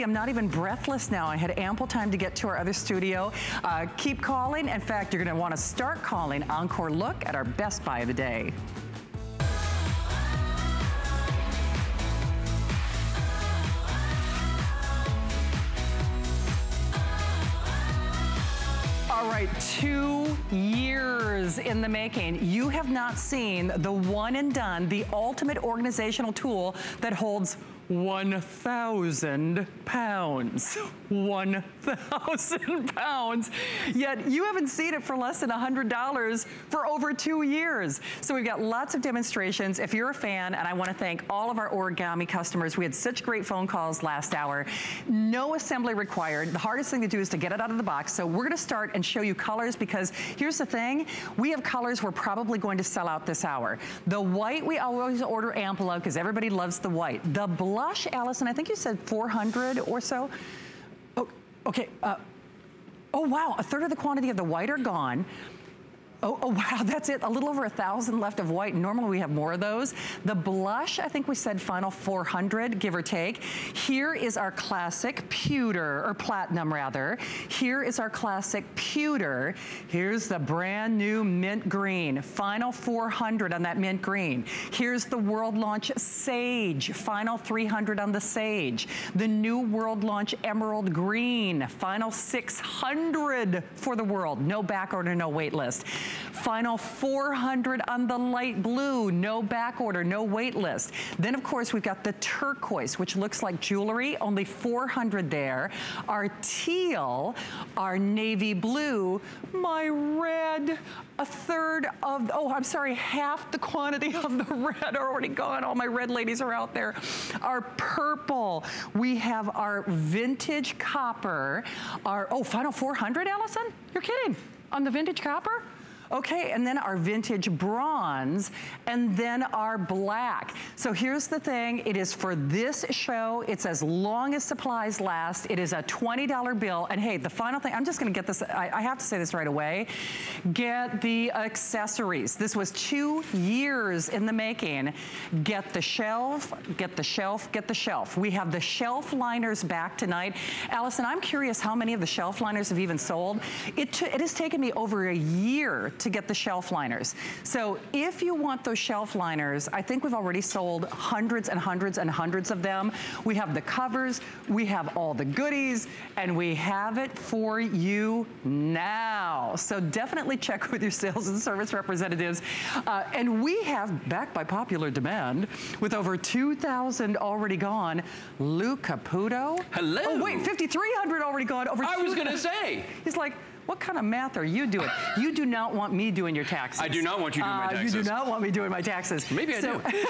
See, I'm not even breathless now. I had ample time to get to our other studio. Uh, keep calling. In fact, you're gonna wanna start calling Encore Look at our best buy of the day. All right, two years in the making. You have not seen the one and done, the ultimate organizational tool that holds 1,000 pounds. 1,000 pounds. Yet you haven't seen it for less than $100 for over two years. So we've got lots of demonstrations. If you're a fan, and I wanna thank all of our origami customers, we had such great phone calls last hour. No assembly required. The hardest thing to do is to get it out of the box. So we're gonna start and show you colors because here's the thing, we have colors we're probably going to sell out this hour. The white we always order ample of because everybody loves the white. The black blush, Allison, I think you said 400 or so. Oh, okay. Uh, oh, wow. A third of the quantity of the white are gone. Oh, oh, wow, that's it. A little over a thousand left of white. Normally we have more of those. The blush, I think we said final 400, give or take. Here is our classic pewter, or platinum rather. Here is our classic pewter. Here's the brand new mint green. Final 400 on that mint green. Here's the world launch sage. Final 300 on the sage. The new world launch emerald green. Final 600 for the world. No back order, no wait list. Final 400 on the light blue, no back order, no wait list. Then of course we've got the turquoise, which looks like jewelry, only 400 there. Our teal, our navy blue, my red, a third of, oh, I'm sorry, half the quantity of the red are already gone. All my red ladies are out there. Our purple, we have our vintage copper, our, oh, final 400, Allison? You're kidding, on the vintage copper? Okay, and then our vintage bronze, and then our black. So here's the thing, it is for this show, it's as long as supplies last, it is a $20 bill, and hey, the final thing, I'm just gonna get this, I, I have to say this right away, get the accessories. This was two years in the making. Get the shelf, get the shelf, get the shelf. We have the shelf liners back tonight. Allison, I'm curious how many of the shelf liners have even sold. It, it has taken me over a year to get the shelf liners. So if you want those shelf liners, I think we've already sold hundreds and hundreds and hundreds of them. We have the covers, we have all the goodies, and we have it for you now. So definitely check with your sales and service representatives. Uh, and we have, backed by popular demand, with over 2,000 already gone, Lou Caputo. Hello. Oh wait, 5,300 already gone. Over I was gonna say. He's like, what kind of math are you doing? You do not want me doing your taxes. I do not want you doing uh, my taxes. You do not want me doing my taxes. Maybe I so, do.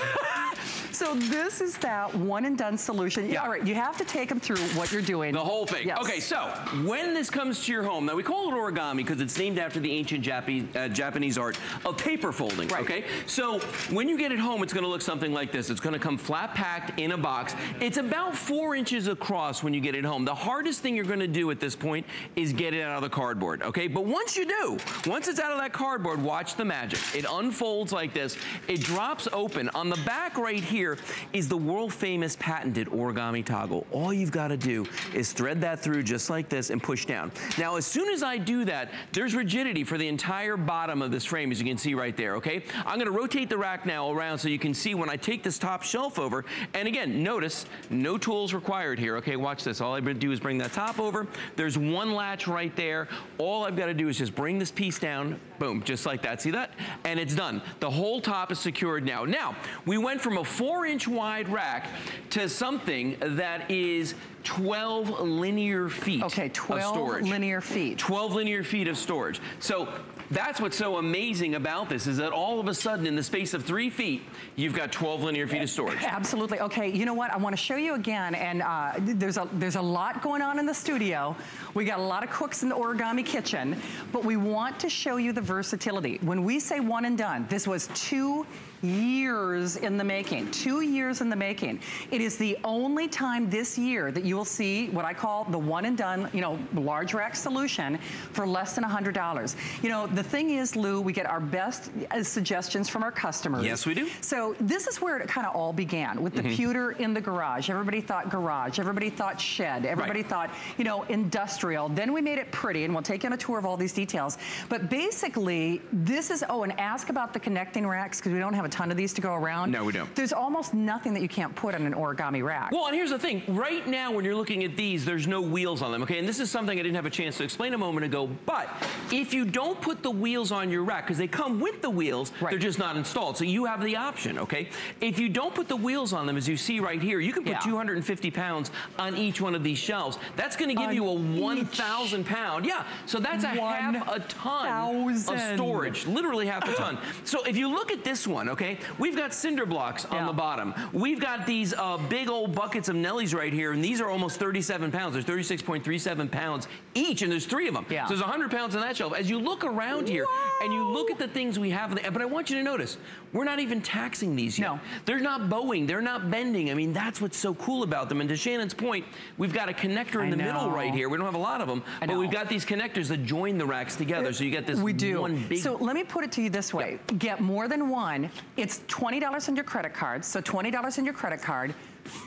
so this is that one and done solution. Yeah. All right, you have to take them through what you're doing. The whole thing. Yes. Okay, so when this comes to your home, now we call it origami because it's named after the ancient Japanese, uh, Japanese art of paper folding, right. okay? So when you get it home, it's gonna look something like this. It's gonna come flat packed in a box. It's about four inches across when you get it home. The hardest thing you're gonna do at this point is get it out of the cardboard, okay? But once you do, once it's out of that cardboard, watch the magic. It unfolds like this. It drops open. On the back right here is the world famous patented origami toggle. All you've got to do is thread that through just like this and push down. Now, as soon as I do that, there's rigidity for the entire bottom of this frame, as you can see right there, okay? I'm gonna rotate the rack now around so you can see when I take this top shelf over, and again, notice, no tools required here, okay? Watch this. All gonna do is bring that top over. There's one latch right there. All I've gotta do is just bring this piece down, boom, just like that. See that? And it's done. The whole top is secured now. Now, we went from a four inch wide rack to something that is 12 linear feet okay, 12 linear feet. 12 linear feet of storage. So that's what's so amazing about this is that all of a sudden in the space of three feet, you've got 12 linear feet of storage. Absolutely. Okay, you know what? I want to show you again, and uh, there's, a, there's a lot going on in the studio. We got a lot of cooks in the origami kitchen, but we want to show you the versatility. When we say one and done, this was two years in the making, two years in the making. It is the only time this year that you will see what I call the one and done, you know, large rack solution for less than $100. You know, the thing is, Lou, we get our best uh, suggestions from our customers. Yes, we do. So this is where it kind of all began with the Mm-hmm. pewter in the garage. Everybody thought garage. Everybody thought shed. Everybody Right. thought, you know, industrial. Then we made it pretty, and we'll take you on a tour of all these details. But basically, this is, oh, and ask about the connecting racks, because we don't have a ton of these to go around. No, we don't. There's almost nothing that you can't put on an origami rack. Well, and here's the thing. Right now, when you're looking at these, there's no wheels on them, okay? And this is something I didn't have a chance to explain a moment ago, but if you don't put the wheels on your rack, because they come with the wheels, Right. they're just not installed. So you have the option, okay? If you don't put the wheels on them, as you see right here, you can put Yeah. 250 pounds on each one of these shelves. That's gonna give On you a 1,000 pound. Yeah, so that's a half a ton of storage, literally half a ton. So if you look at this one, okay, we've got cinder blocks on Yeah. the bottom. We've got these uh, big old buckets of Nellies right here, and these are almost 37 pounds. They're 36.37 pounds each, and there's three of them. Yeah. So there's 100 pounds on that shelf. As you look around here, and you look at the things we have, but I want you to notice, we're not even taxing these yet. No. They're not bowing, they're not bending. I mean, that's what's so cool about them. And to Shannon's point, we've got a connector in I the middle right here. We don't have a lot of them, I but we've got these connectors that join the racks together. So you get this we do. one big so let me put it to you this way. Get more than one. It's $20 on your credit card. So $20 on your credit card.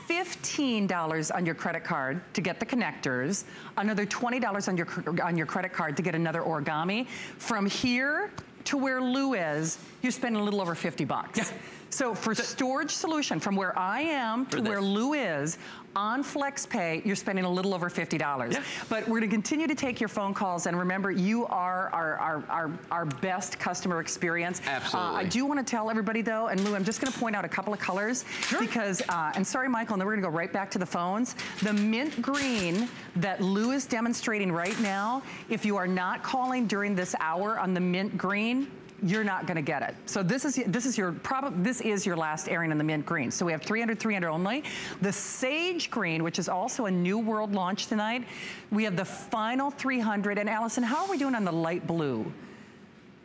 $15 on your credit card to get the connectors, another $20 on your on your credit card to get another origami. From here to where Lou is, you're spending a little over 50 bucks. Yeah. So for storage solution, from where I am to where. Lou is, on FlexPay, you're spending a little over $50. Yeah. But we're gonna continue to take your phone calls, and remember, you are our, our, our, our best customer experience. Uh, I do wanna tell everybody though, and Lou, I'm just gonna point out a couple of colors, because, uh, and sorry, Michael, and then we're gonna go right back to the phones. The mint green that Lou is demonstrating right now, if you are not calling during this hour on the mint green, you're not going to get it. So this is this is your probably this is your last airing in the mint green. So we have 300 300 only. The sage green, which is also a new world launch tonight, we have the final 300 and Allison, how are we doing on the light blue?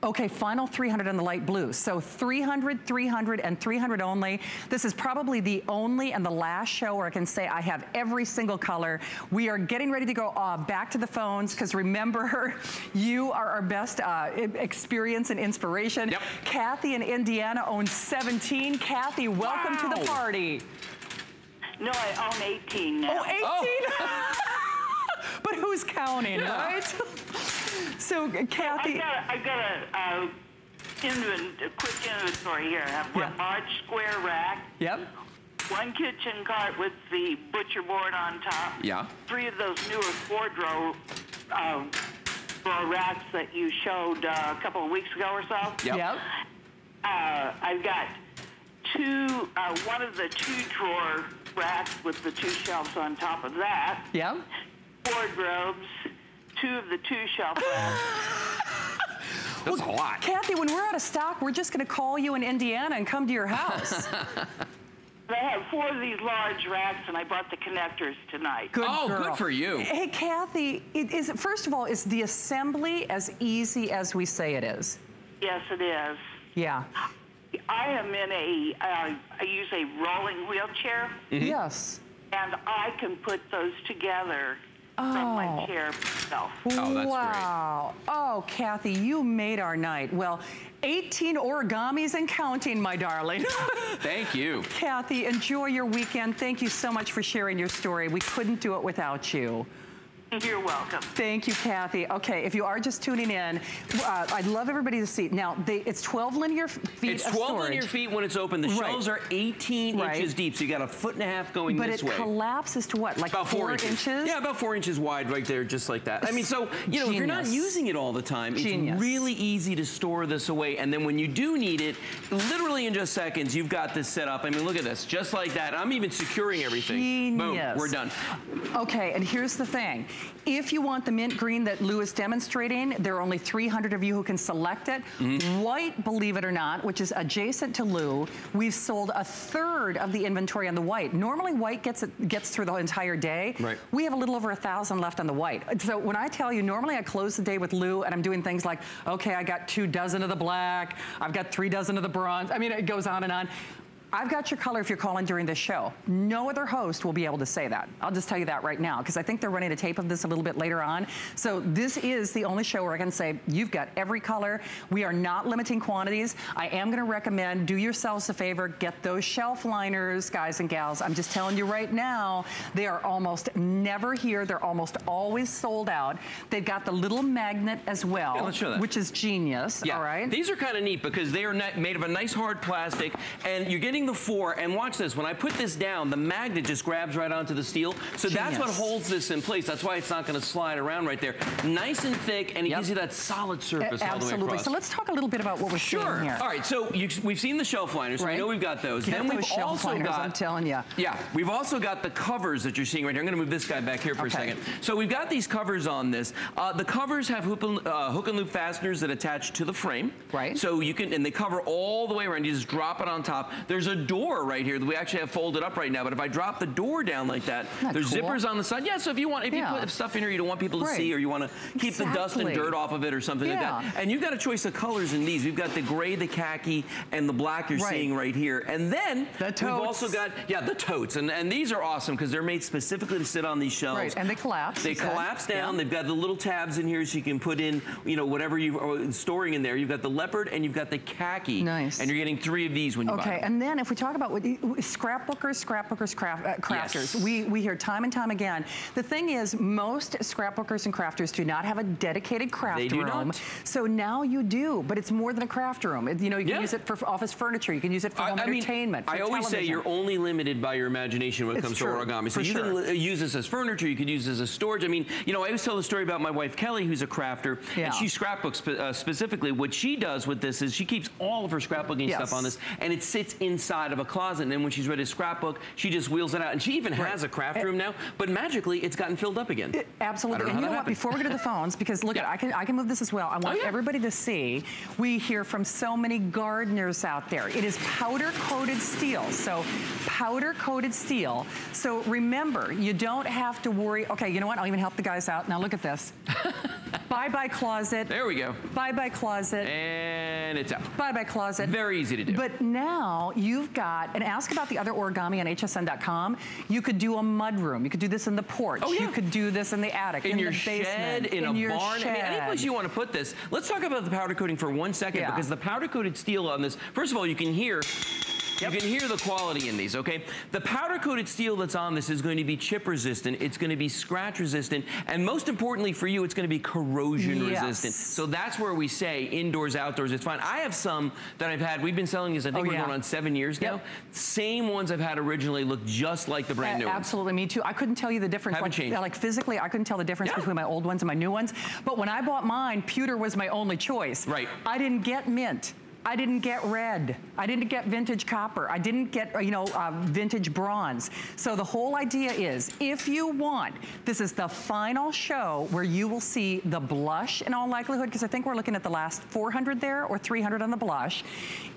Okay, final 300 in the light blue. So 300, 300, and 300 only. This is probably the only and the last show where I can say I have every single color. We are getting ready to go uh, back to the phones because remember, you are our best uh, experience and inspiration. Yep. Kathy in Indiana owns 17. Kathy, welcome to the party. No, I own 18 now. Oh, 18? but who's counting, Yeah. right? so, I Kathy. got, I got a, uh, invent, a quick inventory here. I have one Yeah. large square rack, Yep. one kitchen cart with the butcher board on top. Yeah. Three of those newer four drawer, uh, drawer racks that you showed uh, a couple of weeks ago or so. Yep. Yep. Uh, I've got two, uh, one of the two drawer racks with the two shelves on top of that. Yep. Wardrobes, two of the two shelf racks. That's a lot. Kathy, when we're out of stock, we're just going to call you in Indiana and come to your house. I have four of these large racks, and I bought the connectors tonight. Good Oh, good for you. Hey, Kathy, it is first of all, is the assembly as easy as we say it is? Yes, it is. Yeah. I am in a, uh, I use a rolling wheelchair, Mm-hmm. Yes. and I can put those together from Oh. my chair myself. Oh, that's great. wow. Oh, Kathy, you made our night. Well, 18 origamis and counting, my darling. Thank you. Kathy, enjoy your weekend. Thank you so much for sharing your story. We couldn't do it without you. You're welcome. Thank you, Kathy. Okay, if you are just tuning in, uh, I'd love everybody to see. Now, they, it's 12 linear f- feet It's 12 linear feet when it's open. The Right. shelves are 18 Right. inches deep, so you got a foot and a half going But this it way. collapses to what, like About four, inches. Yeah, about four inches wide right there, just like that. I mean, so, you know, if you're not using it all the time, Genius. it's really easy to store this away. And then when you do need it, literally in just seconds, you've got this set up. I mean, look at this, just like that. I'm even securing everything. Genius. Boom, we're done. Okay, and here's the thing. If you want the mint green that Lou is demonstrating, there are only 300 of you who can select it. Mm-hmm. White, believe it or not, which is adjacent to Lou, we've sold a third of the inventory on the white. Normally white gets it, gets through the entire day. Right. We have a little over a thousand left on the white. So when I tell you, normally I close the day with Lou and I'm doing things like, okay, I got two dozen of the black, I've got three dozen of the bronze. I mean, it goes on and on. I've got your color if you're calling during this show. No other host will be able to say that. I'll just tell you that right now because I think they're running a tape of this a little bit later on. So this is the only show where I can say you've got every color. We are not limiting quantities. I am going to recommend do yourselves a favor, get those shelf liners, guys and gals. I'm just telling you right now, they are almost never here. They're almost always sold out. They've got the little magnet as well, Yeah, let's show that. which is genius. Yeah, All right. these are kind of neat because they are made of a nice hard plastic, and you're getting the four. And watch this: when I put this down, the magnet just grabs right onto the steel. So that's what holds this in place. That's why it's not going to slide around right there. Nice and thick, and it Yep. gives you that solid surface all the way Absolutely. So let's talk a little bit about what we're Sure. seeing here. All right. So you, we've seen the shelf liners. So we know we've got those. Get then those we've shelf also liners, got. I'm telling you. Yeah. We've also got the covers that you're seeing right here. I'm going to move this guy back here for Okay. a second. So we've got these covers on this. Uh, the covers have hook and, uh, hook and loop fasteners that attach to the frame. Right. So you can, and they cover all the way around. You just drop it on top. There's a door right here that we actually have folded up right now. But if I drop the door down like that, that there's cool? zippers on the side. Yeah. So if you want, if Yeah. you put stuff in here you don't want people to Right. see, or you want to keep the dust and dirt off of it, or something Yeah. like that. And you've got a choice of colors in these. We've got the gray, the khaki, and the black you're Right. seeing right here. And then The we've also got, yeah, the totes. And, and these are awesome because they're made specifically to sit on these shelves. Right, and they collapse, They you said. collapse down. Yeah. They've got the little tabs in here so you can put in, you know, whatever you're uh, storing in there. You've got the leopard and you've got the khaki. Nice. And you're getting three of these when you buy Okay, and then if we talk about what, scrapbookers, scrapbookers, craft, uh, crafters, Yes. we, we hear time and time again. The thing is, most scrapbookers and crafters do not have a dedicated craft They do room. not. So now you do, but it's more than a craft room. It- you know, you can Yeah. use it for office furniture, you can use it for I- home I mean, entertainment. for I always say you're only limited by your imagination when it It's comes true, to origami. So you sure. can use this as furniture. You could use this as a storage. I mean, you know, I always tell the story about my wife Kelly, who's a crafter, Yeah. and she scrapbooks uh, specifically. What she does with this is she keeps all of her scrapbooking Yes. stuff on this, and it sits inside of a closet. And then when she's ready to scrapbook, she just wheels it out. And she even has a craft eh, room now, but magically it's gotten filled up again. Eh, absolutely. And you know what? Before we go to the phones, because look, Yeah. I can I can move this as well. I want oh, yeah. everybody to see. We hear from so many gardeners out there. It is powder coated steel. So powder coated steel. So remember, you don't have to worry. Okay, you know what? I'll even help the guys out. Now look at this. bye bye closet. There we go. Bye bye closet. And it's out. Bye bye closet. Very easy to do. But now you've got, and ask about the other origami on hsn.com. You could do a mud room. You could do this in the porch. Oh, yeah. You could do this in the attic, in, in, your the basement, shed, in, a your barn, I mean, any place you want to put this. Let's talk about the powder coating for one second Yeah. because the powder coated steel on this, first of all, you can hear You can hear the quality in these, okay? The powder coated steel that's on this is going to be chip resistant, it's going to be scratch resistant, and most importantly for you, it's going to be corrosion Yes. resistant. So that's where we say indoors, outdoors, it's fine. I have some that I've had, we've been selling these, I think Oh, we're yeah. going on seven years now. Same ones I've had originally look just like the brand new ones. Absolutely, me too. I couldn't tell you the difference. Haven't like, changed. like physically, I couldn't tell the difference Yeah. between my old ones and my new ones. But when I bought mine, pewter was my only choice. Right. I didn't get mint. I didn't get red. I didn't get vintage copper. I didn't get, uh, you know, uh, vintage bronze. So the whole idea is, if you want, this is the final show where you will see the blush in all likelihood, because I think we're looking at the last 400 there or 300 on the blush.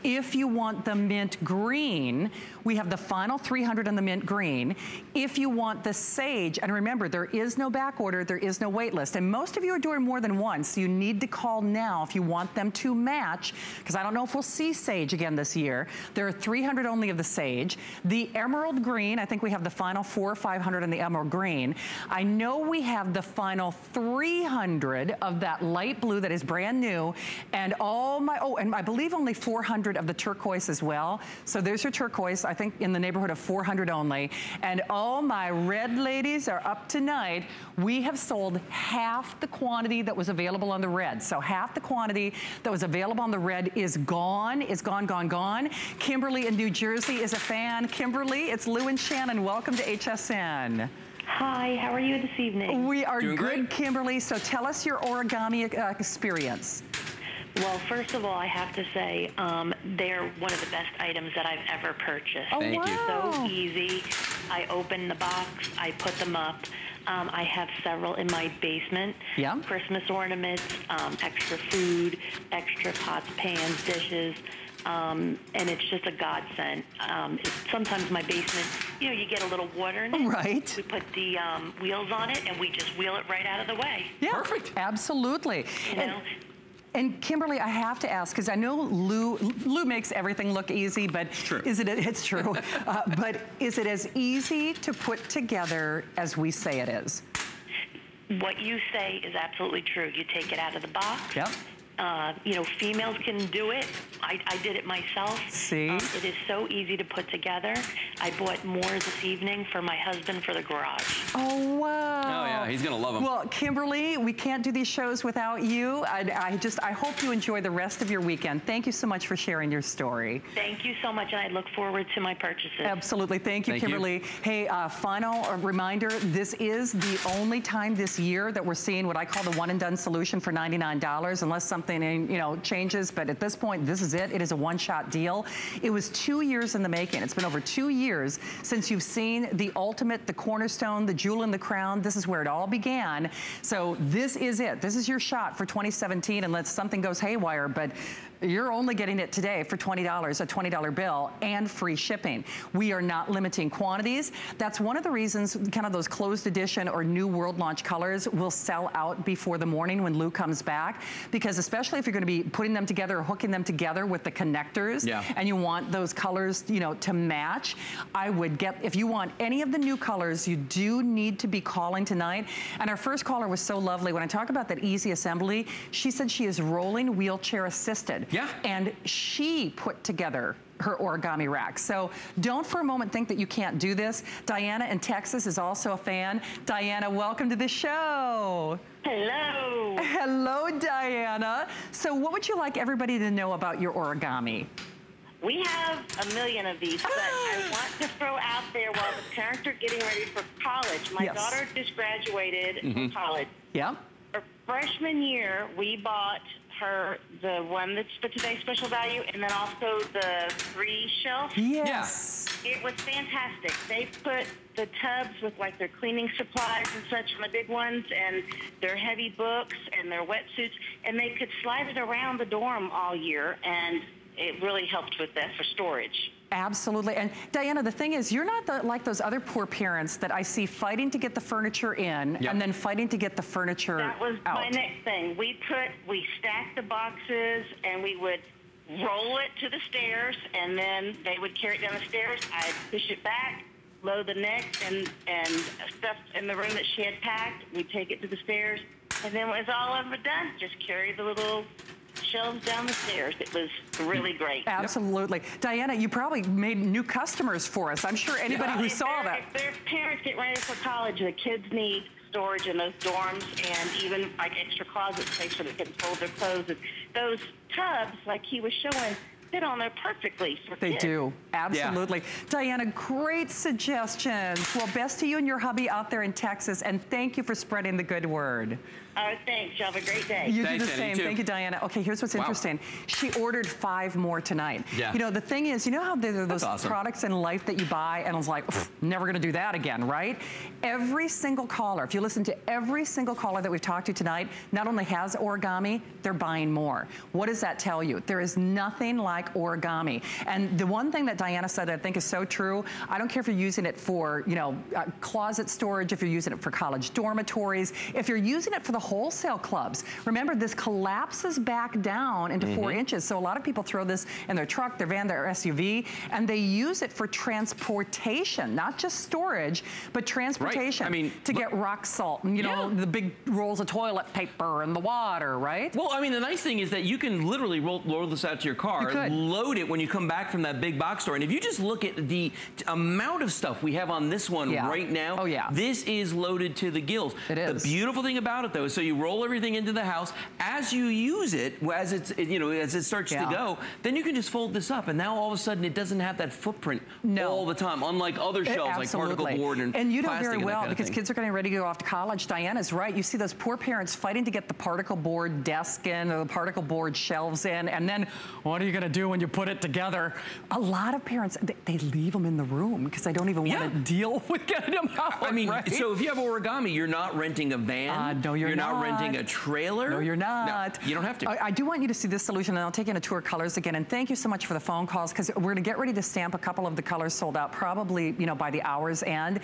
If you want the mint green, we have the final 300 on the mint green. If you want the sage, and remember, there is no back order, there is no wait list. And most of you are doing more than one, so you need to call now if you want them to match, because I don't know if we'll see sage again this year. There are 300 only of the sage. The emerald green, I think we have the final four or 500 in the emerald green. I know we have the final 300 of that light blue that is brand new, and all my, oh, and I believe only 400 of the turquoise as well. So there's your turquoise, I think in the neighborhood of 400 only. And all my red ladies are up tonight. We have sold half the quantity that was available on the red. So half the quantity that was available on the red is gone, is gone, gone, gone. Kimberly in New Jersey is a fan. Kimberly, it's Lou and Shannon. Welcome to HSN. Hi, how are you this evening? We are Doing good, great. Kimberly. So tell us your origami uh, experience. Well, first of all, I have to say um, they're one of the best items that I've ever purchased. Oh, Thank you. So easy. I open the box, I put them up. Um, I have several in my basement. Yeah. Christmas ornaments, um, extra food, extra pots, pans, dishes. Um, and it's just a godsend. Um, sometimes my basement, you know, you get a little water in it. Right. We put the um, wheels on it and we just wheel it right out of the way. Yeah, Perfect. Absolutely. You And- know? And Kimberly, I have to ask because I know Lou Lou makes everything look easy, but true. is it? It's true. uh, but is it as easy to put together as we say it is? What you say is absolutely true. You take it out of the box. Yep. Uh, you know, females can do it. I, I did it myself. See? Um, it is so easy to put together. I bought more this evening for my husband for the garage. Oh wow! Oh, yeah, he's gonna love 'em. Well, Kimberly, we can't do these shows without you. I, I just I hope you enjoy the rest of your weekend. Thank you so much for sharing your story. Thank you so much, and I look forward to my purchases. Absolutely. Thank you, Thank you. Kimberly. Hey, uh, final uh, reminder, this is the only time this year that we're seeing what I call the one and done solution for $99 unless something, you know, changes. But at this point, this is it. It is a one-shot deal. It was two years in the making. It's been over two years since you've seen the ultimate, the cornerstone, the jewel in the crown. This is where it all began. So this is it. This is your shot for 2017 unless something goes haywire. But you're only getting it today for $20, a $20 bill, and free shipping. We are not limiting quantities. That's one of the reasons kind of those closed edition or new world launch colors will sell out before the morning when Lou comes back. Because especially if you're gonna be putting them together or hooking them together with the connectors, Yeah. and you want those colors, you know, to match, I would get, if you want any of the new colors, you do need to be calling tonight. And our first caller was so lovely. When I talk about that easy assembly, she said she is rolling wheelchair assisted. Yeah. And she put together her origami rack. So don't for a moment think that you can't do this. Diana in Texas is also a fan. Diana, welcome to the show. Hello. Hello, Diana. So what would you like everybody to know about your origami? We have a million of these, but I want to throw out there while the parents are getting ready for college. My Yes. daughter just graduated from mm-hmm. college. Yeah? Her freshman year, we bought her the one that's for today's special value, and then also the free shelf. Yes. It was fantastic. They put the tubs with like their cleaning supplies and such on the big ones, and their heavy books and their wetsuits, and they could slide it around the dorm all year, and it really helped with that for storage. Absolutely. And Diana, the thing is, you're not the, like those other poor parents that I see fighting to get the furniture in Yep. and then fighting to get the furniture out. That was out. my next thing. We put, we stacked the boxes, and we would roll it to the stairs, and then they would carry it down the stairs. I'd push it back, load the next and and stuff in the room that she had packed. We'd take it to the stairs, and then when it was all over done, just carry the little shelves down the stairs. It was really mm. great. Absolutely. Diana, you probably made new customers for us. I'm sure anybody who If saw that. If their parents get ready for college, the kids need storage in those dorms and even like extra closet space so they can fold their clothes. And those tubs, like he was showing, fit on there perfectly for They kids. do, absolutely. Diana, great suggestions. Well, best to you and your hubby out there in Texas, and thank you for spreading the good word. Uh, thanks. You have a great day. You Thanks, do the Annie, same. too. Thank you, Diana. Okay, here's what's Wow. interesting. She ordered five more tonight. Yeah. You know, the thing is, you know how there are those awesome. products in life that you buy and it's like, never gonna do that again, right? Every single caller, if you listen to every single caller that we've talked to tonight, not only has origami, they're buying more. What does that tell you? There is nothing like origami. And the one thing that Diana said that I think is so true, I don't care if you're using it for, you know, uh, closet storage, if you're using it for college dormitories, if you're using it for the wholesale clubs. Remember, this collapses back down into four mm-hmm. inches. So a lot of people throw this in their truck, their van, their SUV, and they use it for transportation, not just storage, but transportation. right. I mean, to get rock salt and, you know, the big rolls of toilet paper and the water, right? Well, I mean, the nice thing is that you can literally roll, roll this out to your car, You load it when you come back from that big box store. And if you just look at the amount of stuff we have on this one Yeah. right now, Oh, yeah. this is loaded to the gills. It is. The beautiful thing about it, though, is so you roll everything into the house. As you use it, as it's you know as it starts Yeah. to go, then you can just fold this up, and now all of a sudden it doesn't have that footprint No. all the time. Unlike other shelves like particle board and you know plastic very and well because kids are getting ready to go off to college. Diana's right. You see those poor parents fighting to get the particle board desk in or the particle board shelves in, and then what are you going to do when you put it together. A lot of parents, they, they leave them in the room because they don't even want to deal with getting them out. I mean, right? so if you have origami, you're not renting a van. Uh, no, you're not. Not. renting a trailer. No, you're not. No, you don't have to. I, I do want you to see this solution, and I'll take you into tour colors again. And thank you so much for the phone calls, because we're going to get ready to stamp a couple of the colors sold out, probably you know by the hour's end.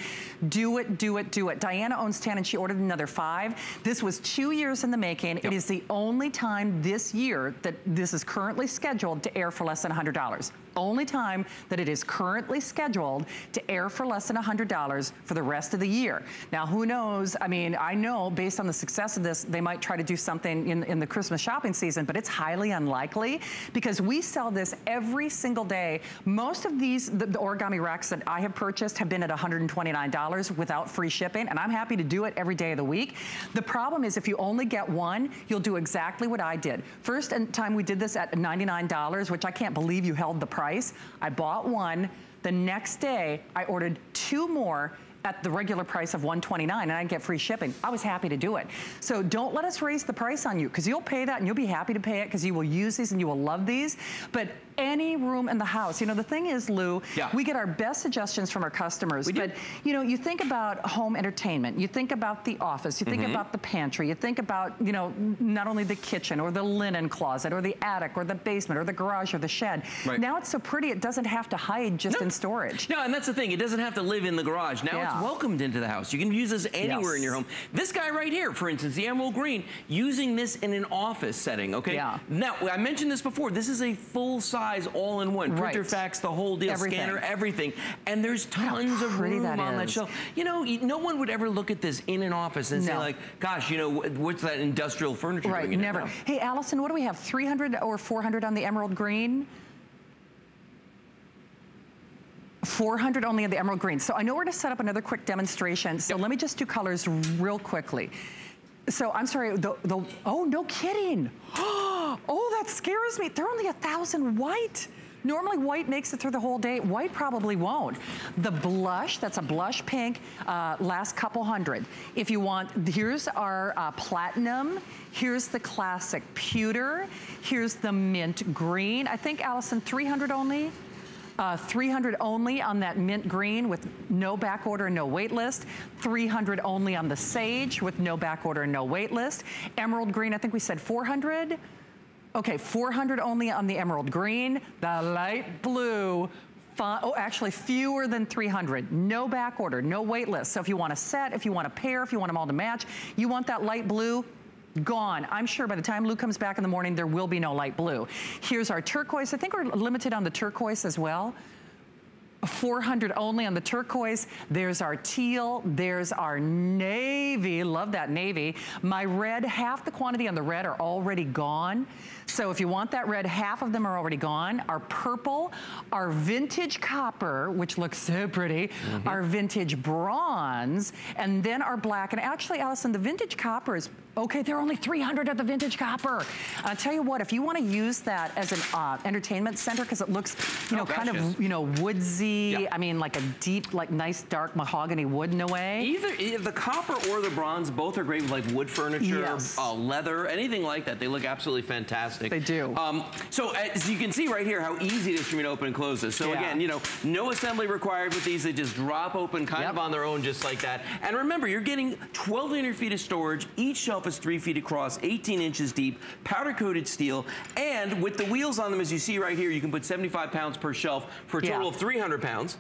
Do it, do it, do it. Diana owns 10, and she ordered another five. This was two years in the making. It is the only time this year that this is currently scheduled to air for less than $100. Only time that it is currently scheduled to air for less than $100 for the rest of the year. Now, who knows? I mean, I know based on the success of this, they might try to do something in, in the Christmas shopping season, but it's highly unlikely because we sell this every single day. Most of these, the, the origami racks that I have purchased have been at $129 without free shipping, and I'm happy to do it every day of the week. The problem is if you only get one, you'll do exactly what I did. First time we did this at $99, which I can't believe you held the price. I bought one. The next day, I ordered two more at the regular price of 129 and I get free shipping. I was happy to do it. So don't let us raise the price on you because you'll pay that and you'll be happy to pay it because you will use these and you will love these. But any room in the house, you know, the thing is, Lou, Yeah. we get our best suggestions from our customers. We do. but, you know, you think about home entertainment, you think about the office, you think Mm-hmm. about the pantry, you think about, you know, not only the kitchen or the linen closet or the attic or the basement or the garage or the shed. Right. Now it's so pretty, it doesn't have to hide just No. in storage. No, and that's the thing. It doesn't have to live in the garage. Now Yeah. it's welcomed into the house. You can use this anywhere in your home. This guy right here, for instance, the emerald green, using this in an office setting, okay? Yeah. Now, I mentioned this before. This is a full-size all-in-one. Printer, Right. fax, the whole deal, Everything. scanner, everything. And there's tons of room that on that shelf. You know, no one would ever look at this in an office and say like, gosh, you know, what's that industrial furniture Right, in never. No. Hey, Allison, what do we have? 300 or 400 on the emerald green? 400 only on the emerald green. So I know we're gonna set up another quick demonstration. So let me just do colors real quickly. So I'm sorry, the, the oh, no kidding. Oh, that scares me. They're only a thousand white. Normally white makes it through the whole day. White probably won't. The blush, that's a blush pink, uh, last couple hundred. If you want, here's our uh, platinum. Here's the classic pewter. Here's the mint green. I think, Allison, 300 only? Uh, 300 only on that mint green with no back order no wait list. 300 only on the sage with no back order no wait list. Emerald green, I think we said 400. Okay, 400 only on the emerald green. The light blue, oh, actually fewer than 300. No back order, no wait list. So if you want a set, if you want a pair, if you want them all to match, you want that light blue, gone. I'm sure by the time Lou comes back in the morning, there will be no light blue. Here's our turquoise. I think we're limited on the turquoise as well. 400 only on the turquoise. There's our teal. There's our navy. Love that navy. My red, half the quantity on the red are already gone. So if you want that red, half of them are already gone. Our purple, our vintage copper, which looks so pretty, our vintage bronze, and then our black. And actually, Allison, the vintage copper is Okay, there are only 300 of the vintage copper. I'll tell you what, if you want to use that as an uh, entertainment center, because it looks, you know, Oh, kind yes. of, you know, woodsy. Yeah. I mean, like a deep, like nice dark mahogany wood in a way. Either e- the copper or the bronze, both are great with like wood furniture, Yes. uh, leather, anything like that. They look absolutely fantastic. They do. Um, so as you can see right here, how easy it is for me to open and close this. So Yeah. again, you know, no assembly required with these. They just drop open kind Yep. of on their own, just like that. And remember, you're getting 1,200 feet of storage. Each shelf is three feet across, 18 inches deep, powder coated steel, and with the wheels on them, as you see right here, you can put 75 pounds per shelf for a Yeah. total of 300 pounds.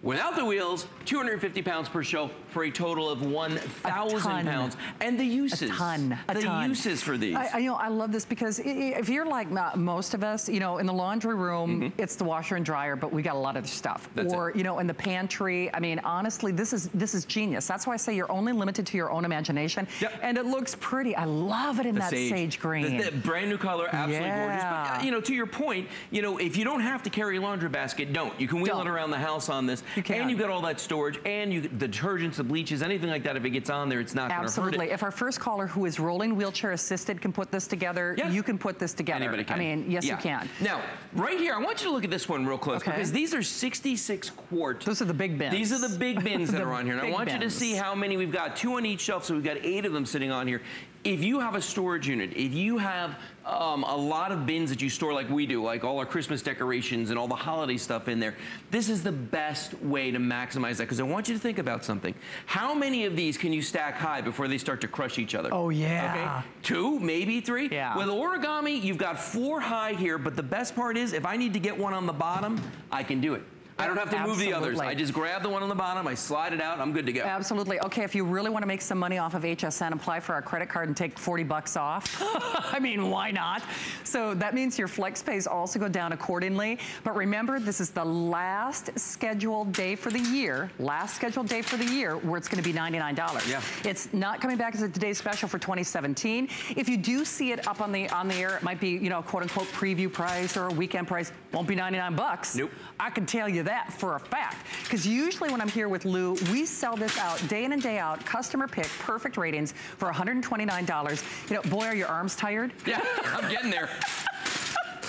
Without the wheels, 250 pounds per shelf for a total of 1,000 pounds. And the uses. A ton, a the ton. uses for these. I, I, you know, I love this because i- i- if you're like most of us, you know, in the laundry room, it's the washer and dryer, but we got a lot of stuff. That's or, it. you know, in the pantry. I mean, honestly, this is this is genius. That's why I say you're only limited to your own imagination. Yep. And it looks pretty. I love it in The that sage, green. The, the brand new color, absolutely gorgeous. But, Yeah. uh, you know, to your point, you know, if you don't have to carry a laundry basket, don't. You can wheel Don't. it around the house on this. You can. And you've got all that storage and you the detergents, the bleaches, anything like that. If it gets on there, it's not going to hurt Absolutely. If our first caller who is rolling wheelchair assisted can put this together, Yeah. you can put this together. Anybody can. I mean, yes, Yeah. you can. Now, right here, I want you to look at this one real close Okay. because these are 66 quart. Those are the big bins. These are the big bins that are on here. And I want you to see how many we've got. Two on each shelf, so we've got eight of them sitting on here. if you have a storage unit, if you have um, a lot of bins that you store like we do, like all our Christmas decorations and all the holiday stuff in there, this is the best way to maximize that because I want you to think about something. How many of these can you stack high before they start to crush each other? Oh, yeah. Okay, two, maybe three. Yeah. With origami, you've got four high here, but the best part is if I need to get one on the bottom, I can do it. I don't have to move the others. I just grab the one on the bottom, I slide it out, I'm good to go. Absolutely. Okay, if you really want to make some money off of HSN, apply for our credit card and take 40 bucks off. I mean, why not? So that means your flex pays also go down accordingly. But remember, this is the last scheduled day for the year, last scheduled day for the year where it's going to be $99. Yeah. It's not coming back as a today's special for 2017. If you do see it up on the on the air, it might be, you know, quote unquote preview price or a weekend price. Won't be 99 bucks. Nope. I can tell you that for a fact. Because usually when I'm here with Lou, we sell this out day in and day out, customer pick, perfect ratings for $129. You know, boy, are your arms tired? Yeah, I'm getting there.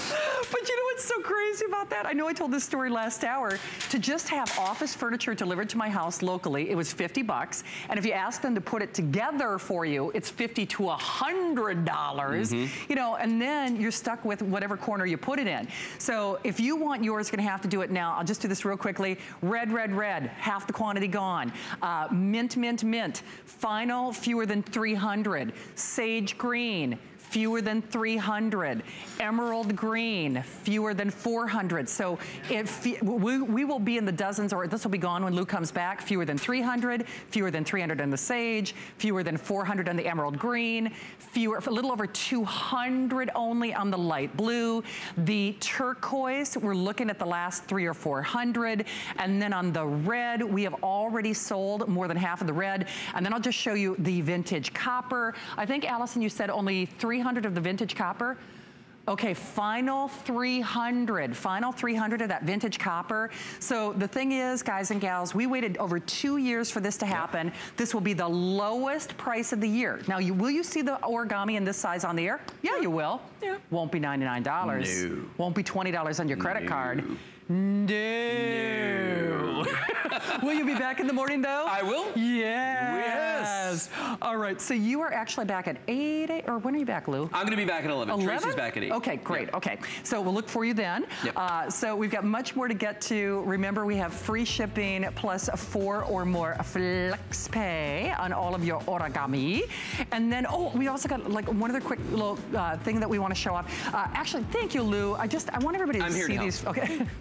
But you know what's so crazy about that? I know I told this story last hour. To just have office furniture delivered to my house locally, it was 50 bucks. And if you ask them to put it together for you, it's 50 to $100. dollars You know, and then you're stuck with whatever corner you put it in. So if you want yours, you're gonna have to do it now. I'll just do this real quickly. Red, red, red, half the quantity gone. Uh, mint, mint, mint. Final, fewer than 300. Sage green, fewer than 300. Emerald green, fewer than 400. So if we, we will be in the dozens, or this will be gone when Lou comes back, fewer than 300, fewer than 300 in the sage, fewer than 400 on the emerald green, fewer, a little over 200 only on the light blue. The turquoise, we're looking at the last three or 400. And then on the red, we have already sold more than half of the red. And then I'll just show you the vintage copper. I think, Allison, you said only 300 of the vintage copper. Okay, final 300, final 300 of that vintage copper. So the thing is, guys and gals, we waited over two years for this to happen. This will be the lowest price of the year. Now, you, will you see the origami in this size on the air? Yeah, you will. Yeah. Won't be $99. No. Won't be $20 on your credit card. No. will you be back in the morning though? I will. Yes. Yes. All right, so you are actually back at 8, eight- or when are you back, Lou? I'm gonna be back at 11. 11? Tracy's back at 8. Okay, great. Yep. Okay, so we'll look for you then. Yep. Uh, so we've got much more to get to. Remember, we have free shipping plus four or more flex pay on all of your origami. And then, oh, we also got like one other quick little uh, thing that we want to show off. Uh, actually, thank you, Lou. I just, I want everybody to I'm see to these. Okay.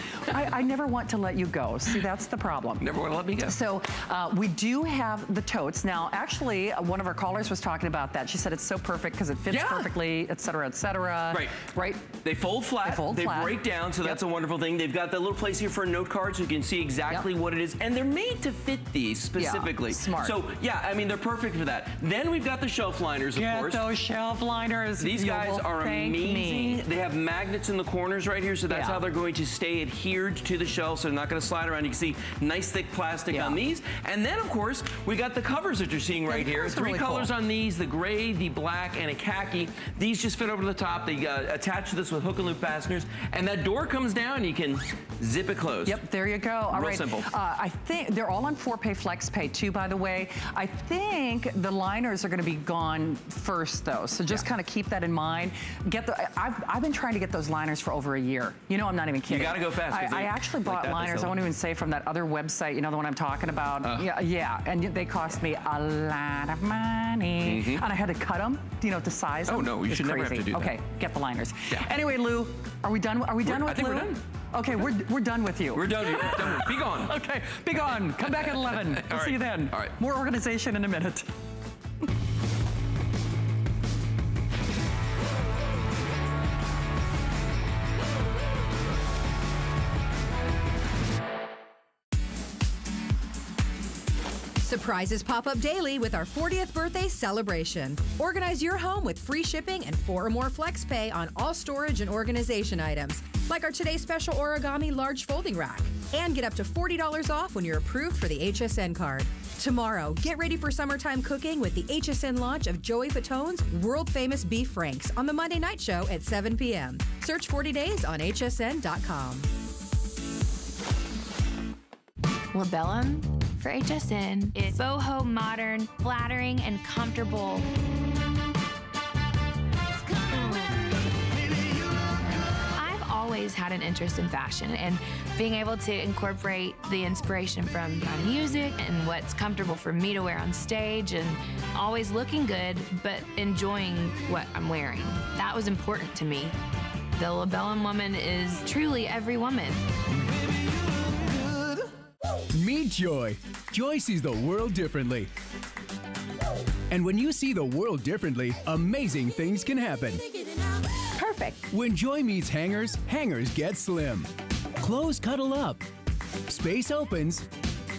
I, I never want to let you go. See, that's the problem. Never want to let me go. So uh, we do have the totes. Now, actually, uh, one of our callers was talking about that. She said it's so perfect because it fits Yeah. perfectly, et cetera, et cetera. Right. Right. They fold flat. They fold flat. break down, so Yep. that's a wonderful thing. They've got that little place here for a note card so you can see exactly Yep. what it is. And they're made to fit these specifically. Yeah, smart. So, yeah, I mean, they're perfect for that. Then we've got the shelf liners, of Get course. those shelf liners. These guys are amazing. me. They have magnets in the corners right here, so that's Yeah. how they're going to stay adhered to the shelf, so they're not going to slide around. You can see nice thick plastic Yeah. on these. And then, of course, we got the covers that you're seeing right here. Three really colors cool. on these, the gray, the black, and a khaki. These just fit over the top. They uh, attach to this with hook and loop fasteners. And that door comes down, you can zip it closed. Yep, there you go. All Real right. simple. Uh, I think they're all on 4Pay Flex Pay too, by the way. I think the liners are going to be gone first, though. So just Yeah. kind of keep that in mind. Get the. I've, I've been trying to get those liners for over a year. You know, I'm not even kidding. gotta go fast, I, I actually bought they liners. I won't even say from that other website. You know, the one I'm talking about. Uh. yeah, yeah. And they cost me a lot of money, and I had to cut them. You know, to size Mm-hmm. Oh, no, you It's should never have to do that. Okay, get the liners. Yeah. Anyway, Lou, are we done? Are we done We're- I with think Lou? we're done. Okay, we're, we're done with you. We're done. We're done. Be gone. Okay, be gone. Come back at 11. We'll All see you then. All right. More organization in a minute. Surprises pop up daily with our 40th birthday celebration. Organize your home with free shipping and four or more flex pay on all storage and organization items, like our today's special origami large folding rack. And get up to $40 off when you're approved for the HSN card. Tomorrow, get ready for summertime cooking with the HSN launch of Joey Fatone's world famous beef franks on the Monday night show at 7 p.m. Search 40 days on hsn.com. Labellum for HSN is boho modern, flattering, and comfortable. I've always had an interest in fashion and being able to incorporate the inspiration from my music and what's comfortable for me to wear on stage and always looking good but enjoying what I'm wearing. That was important to me. The Labellum woman is truly every woman. Meet Joy. Joy sees the world differently. And when you see the world differently, amazing things can happen. Perfect. When Joy meets hangers, hangers get slim. Clothes cuddle up. Space opens.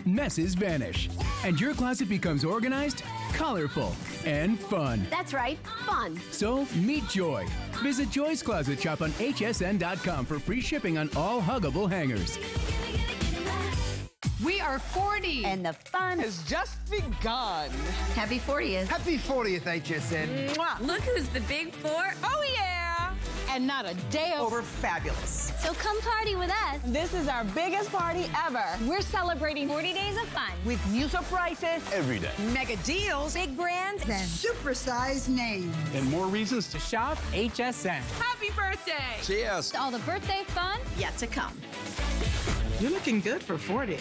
Messes vanish. And your closet becomes organized, colorful, and fun. That's right, fun. So meet Joy. Visit Joy's Closet Shop on hsn.com for free shipping on all huggable hangers. We are 40. And the fun has just begun. Happy 40th. Happy 40th, HSN. Look who's the big four. Oh, yeah. And not a day over fabulous. So come party with us. This is our biggest party ever. We're celebrating 40 days of fun. With new surprises every day. Mega deals, big brands, and supersized names. And more reasons to shop HSN. Happy birthday! Cheers. All the birthday fun yet to come. You're looking good for 40.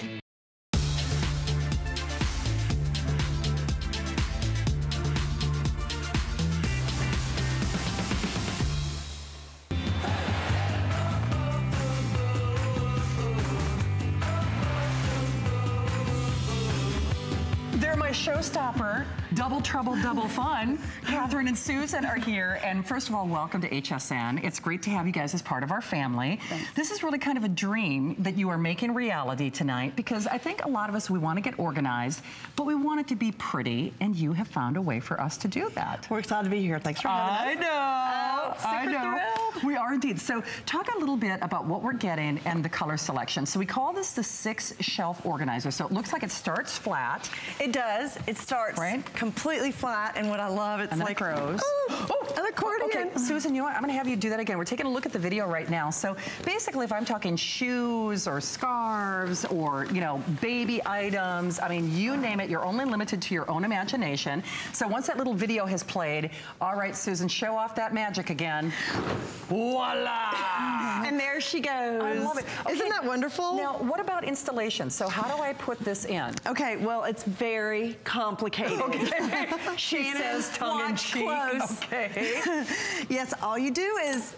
They're my showstopper, double trouble, double fun. Katharine and Susan are here. And first of all, welcome to HSN. It's great to have you guys as part of our family. Thanks. This is really kind of a dream that you are making reality tonight because I think a lot of us, we want to get organized, but we want it to be pretty. And you have found a way for us to do that. We're excited to be here. Thanks for having I know. Oh, I know. thrilled. We are indeed. So talk a little bit about what we're getting and the color selection. So we call this the six shelf organizer. So it looks like it starts flat. It does. It starts Right. Completely flat, and what I love, it's And like it grows. Oh, an oh, accordion. Okay, Susan, you know what? I'm going to have you do that again. We're taking a look at the video right now. So basically, if I'm talking shoes or scarves or, you know, baby items, I mean, you name it, you're only limited to your own imagination. So once that little video has played, all right, Susan, show off that magic again. Voila! And there she goes. I love it. Isn't that wonderful? Now, what about installation? So how do I put this in? Okay, well, it's very complicated. Okay. She says tongue in cheek. close. Okay. yes, all you do is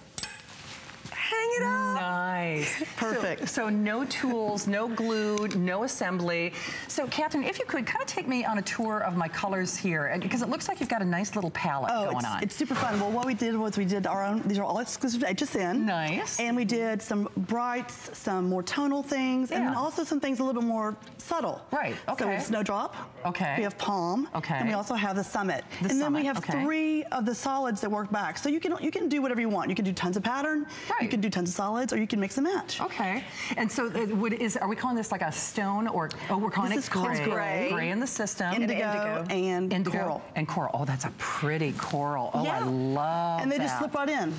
hang it up. Nice. Perfect. So, so no tools, no glue, no assembly. So Katharine, if you could kind of take me on a tour of my colors here, and because it looks like you've got a nice little palette Oh, going it's, on. it's super fun. Well, what we did was we did our own, these are all exclusive to HSN. Nice. And we did some brights, some more tonal things, and then also some things a little bit more subtle. Right, So okay. we have Snowdrop. Okay. We have Palm. Okay. And we also have the Summit. The and then we have okay. three of the solids that work back. So you can you can do whatever you want. You can do tons of pattern. Right. You can do tons of solids, or you can mix and match. Okay, and so uh, would, is are we calling this like a stone or oh we're calling This it is called gray. gray. Gray in the system. Indigo, and Indigo coral. and coral. Oh, that's a pretty coral. Oh, I Yeah. love And they just slip right in.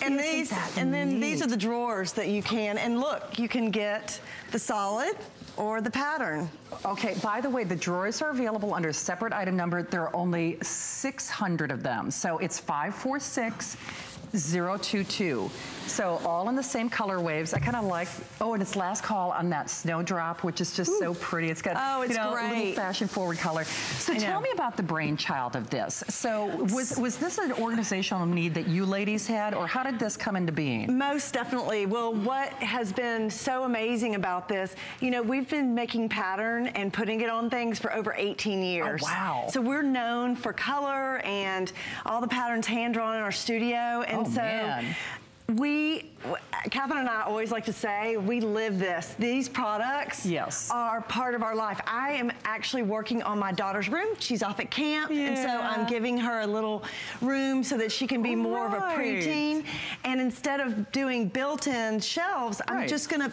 And Isn't these, that and then these are the drawers that you can. And look, you can get the solid or the pattern. Okay, by the way, the drawers are available under a separate item number. There are only 600 of them. So it's 546 022. So all in the same color waves. I kind of like, oh, and it's last call on that snowdrop, which is just so pretty. It's got, Oh, it's you know, a little fashion forward color. So I tell know. me about the brainchild of this. So was, was this an organizational need that you ladies had, or how did this come into being? Most definitely. Well, what has been so amazing about this, you know, we've been making pattern and putting it on things for over 18 years. Oh, wow. So we're known for color and all the patterns hand drawn in our studio. And Oh, so man. we, Katharine and I always like to say, we live this. These products Yes. are part of our life. I am actually working on my daughter's room. She's off at camp. And so I'm giving her a little room so that she can be more of a Right. preteen. And instead of doing built-in shelves, I'm just gonna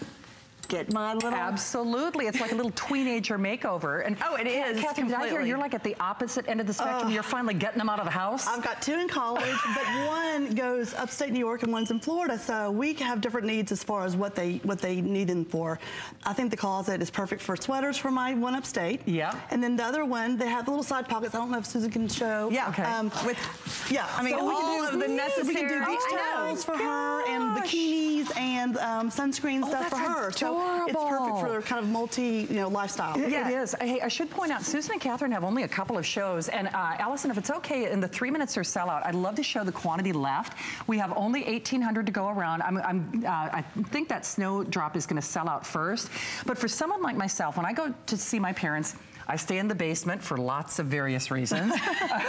basket, my little. Absolutely. It's like a little teenager makeover. And Oh, it is, Katharine, did I hear you're like at the opposite end of the spectrum? Oh. you're finally getting them out of the house? I've got two in college, but one goes upstate New York and one's in Florida. So we have different needs as far as what they what they need them for. I think the closet is perfect for sweaters for my one upstate. Yeah. And then the other one, they have little side pockets. I don't know if Susan can show. Yeah. Okay. with yeah. I mean, so we all can do, of the We can do necessary- beach I towels for her and bikinis and um, sunscreen Oh, stuff for her. So it's perfect for their kind of multi you know lifestyle. It- It is. Hey, I should point out, Susan and Katharine have only a couple of shows. And uh, Allison, if it's okay, in the three minutes or sellout, I'd love to show the quantity left. We have only 1,800 to go around. I'm, I'm, uh, I think that snowdrop is going to sell out first. But for someone like myself, when I go to see my parents, I stay in the basement for lots of various reasons.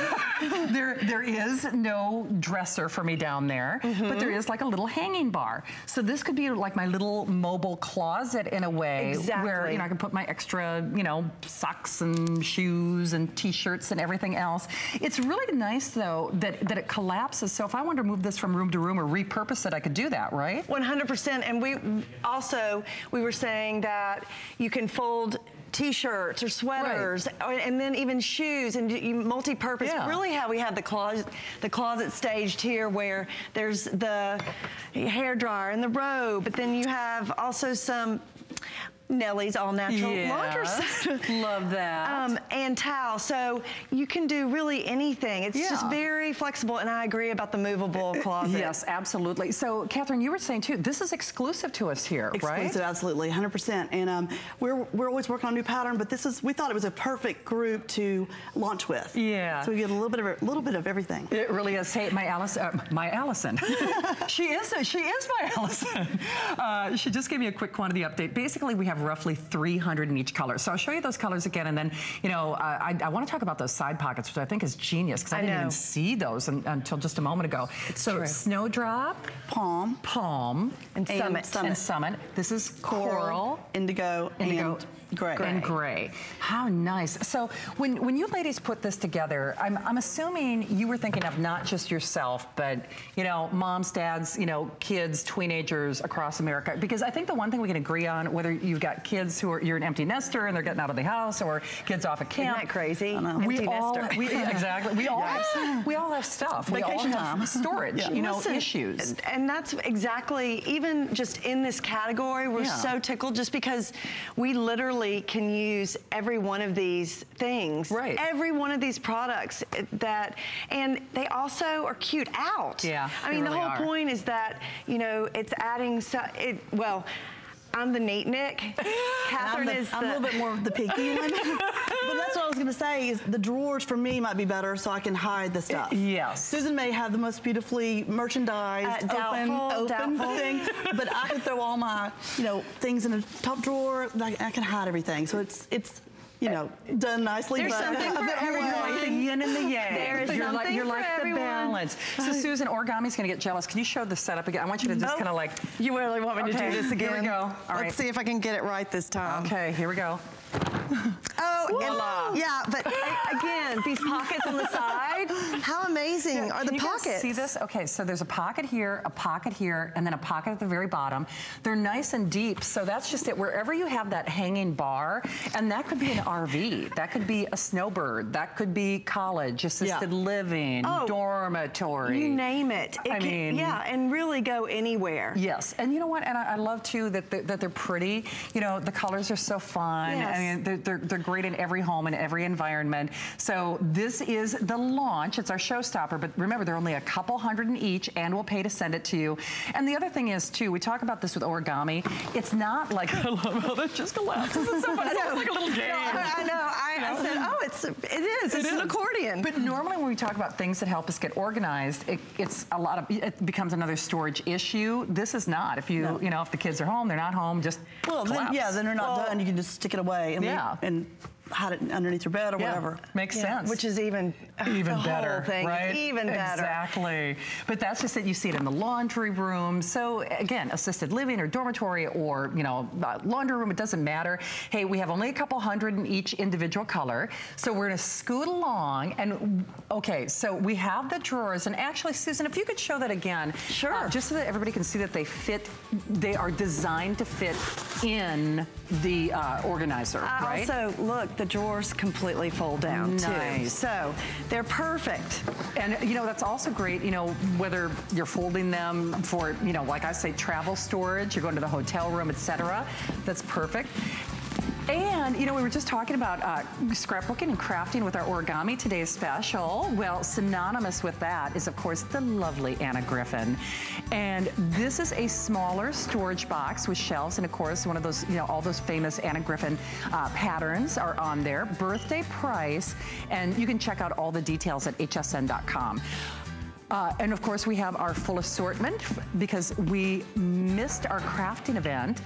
there, there is no dresser for me down there, but mm-hmm. there is like a little hanging bar. So this could be like my little mobile closet in a way, where you know I can put my extra, you know, socks and shoes and t-shirts and everything else. It's really nice though that that it collapses. So if I wanted to move this from room to room or repurpose it, I could do that, right? 100%. And we also, we were saying that you can fold t-shirts or sweaters or- and then even shoes and you multi-purpose Yeah. really how we have the closet the closet staged here where there's the hair dryer and the robe but then you have also some Nellie's all natural laundry soap. Love that. Um, and towel. So you can do really anything. It's just very flexible. And I agree about the movable closet. Yes, absolutely. So, Katharine, you were saying too, this is exclusive to us here, Exclusive, right? absolutely, 100%. And um, we're we're always working on a new pattern, but this is we thought it was a perfect group to launch with. Yeah. So we get a little bit of a little bit of everything. It really is. Hey, my Alice, uh, my Allison. she is. She is my Allison. Uh, she just gave me a quick quantity update. Basically, we have roughly 300 in each color. So I'll show you those colors again, and then you know uh, I, I want to talk about those side pockets, which I think is genius because I, I didn't know. even see those un- until just a moment ago. so true. snowdrop, Palm, palm, And summit. and summit. This is coral. indigo, Indigo and gray. And gray. How nice. So when, when you ladies put this together, I'm, I'm assuming you were thinking of not just yourself, but, you know, moms, dads, you know, kids, teenagers across America. Because I think the one thing we can agree on, whether you've got kids who are, you're an empty nester and they're getting out of the house or kids off at camp. that crazy? We Empty all, nester. we, exactly. We all, have, we all have stuff. we all Vacation have time. storage, Yeah. you know, Listen, issues. And that's exactly, even just in this category, we're Yeah. so tickled just because we literally can use every one of these things. Right. Every one of these products eh, that, and they also are cute out. Yeah, I mean, really the whole are. point is that, you know, it's adding, so, it, well, I'm the neat Nick. Katharine I'm, the, is I'm a little bit more of the picky one. but that's what I was going to say is the drawers for me might be better so I can hide the stuff. Yes. Susan may have the most beautifully merchandised, Uh, open, open doubtful. thing. But I can throw all my, you know, things in a top drawer. I, I can hide everything. So it's, it's, you know, done nicely. There's something for everyone. Like the yin and the yang. There is you're like, you're for like everyone. the balance. So Susan, origami's gonna get jealous. Can you show the setup again? I want you to just Nope. kind of like. You really want me to do this again? Here we go. All Let's right. see if I can get it right this time. Okay, here we go. Oh, Voila. and, yeah, but again, these pockets on the side, how amazing are the pockets? see this? Okay, so there's a pocket here, a pocket here, and then a pocket at the very bottom. They're nice and deep, so that's just it. Wherever you have that hanging bar, and that could be an RV, that could be a snowbird, that could be college, assisted living, Oh, dormitory. You name it. It I can- mean- yeah, and really go anywhere. Yes, and you know what? And I, I love too that they're, that they're pretty. You know, the colors are so fun. Yes. I mean, they're, they're, they're great in every home and every environment. So this is the launch. It's our showstopper. But remember, they're only a couple hundred in each, and we'll pay to send it to you. And the other thing is too, we talk about this with origami. It's not like I love how that just collapses. It's so fun. It's almost like a little game. I know. I, I said, oh, it's it is. It's It an accordion. But normally when we talk about things that help us get organized, it, it's a lot of, it becomes another storage issue. This is not. If you, you know, if the kids are home, they're not home, just Well, then, yeah, then they're not Well, done. You can just stick it away. And Yeah. leave, and hide it underneath your bed or Yeah, whatever. Makes Yeah, sense. Which is even even the better, whole thing right? even better. Exactly. But that's just that you see it in the laundry room. So again, assisted living or dormitory or you know uh, laundry room, it doesn't matter. Hey, we have only a couple hundred in each individual color, so we're gonna scoot along. And okay, so we have the drawers, and actually, Susan, if you could show that again, sure, just so that everybody can see that they fit, they are designed to fit in the uh, organizer, I right? Also, look, the drawers completely fold down too. So they're perfect. And you know, that's also great, you know, whether you're folding them for, you know, like I say, travel storage, you're going to the hotel room, etc. That's perfect. And, you know, we were just talking about uh, scrapbooking and crafting with our origami today's special. Well, synonymous with that is, of course, the lovely Anna Griffin. And this is a smaller storage box with shelves. And, of course, one of those, you know, all those famous Anna Griffin uh, patterns are on there. Birthday price. And you can check out all the details at hsn.com. Uh, and of course, we have our full assortment because we missed our crafting event.